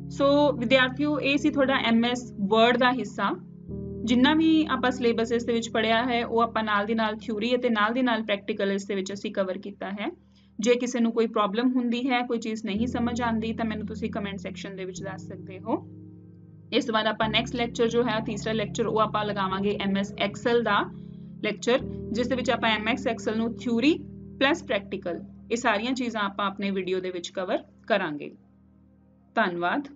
ਸੋ ਵਿਦਿਆਰਥੀਓ, ਇਹ ਸੀ ਤੁਹਾਡਾ ਐਮਐਸ ਵਰਡ ਦਾ ਹਿੱਸਾ। ਜਿੰਨਾ ਵੀ ਆਪਾਂ ਸਿਲੇਬਸ ਇਸ ਦੇ ਵਿੱਚ ਪੜਿਆ ਹੈ, ਉਹ ਆਪਾਂ ਨਾਲ ਦੀ ਨਾਲ ਥਿਊਰੀ ਅਤੇ ਨਾਲ ਦੀ ਨਾਲ ਪ੍ਰੈਕਟੀਕਲ ਇਸ ਦੇ ਵਿੱਚ ਅਸੀਂ ਕਵਰ ਕੀਤਾ ਹੈ। ਜੇ ਕਿਸੇ ਨੂੰ ਕੋਈ ਪ੍ਰੋਬਲਮ ਹੁੰਦੀ ਹੈ, ਕੋਈ ਚੀਜ਼ ਨਹੀਂ ਸਮਝ ਆਉਂਦੀ, ਤਾਂ ਮੈਨੂੰ ਤੁਸੀਂ ਕਮੈਂਟ ਸੈਕਸ਼ਨ ਦੇ ਵਿੱਚ ਦੱਸ ਸਕਦੇ ਹੋ। ਇਸ ਤੋਂ ਬਾਅਦ ਆਪਾਂ ਨੈਕਸਟ ਲੈਕਚਰ ਜੋ ਹੈ, ਤੀਸਰਾ ਲੈਕਚਰ ਉਹ ਆਪਾਂ ਲਗਾਵਾਂਗੇ ਐਮਐਸ ਐਕਸਲ ਦਾ। ਲੈਕਚਰ ਜਿਸ ਦੇ ਵਿੱਚ ਆਪਾਂ ਐਮਐਸ ਐਕਸਲ ਨੂੰ ਥਿਊਰੀ ਪਲੱਸ ਪ੍ਰੈਕਟੀਕਲ ਇਹ ਸਾਰੀਆਂ ਚੀਜ਼ਾਂ ਆਪਾਂ ਆਪਣੇ ਵੀਡੀਓ ਦੇ ਵਿੱਚ ਕਵਰ ਕਰਾਂਗੇ। ਧੰਨਵਾਦ।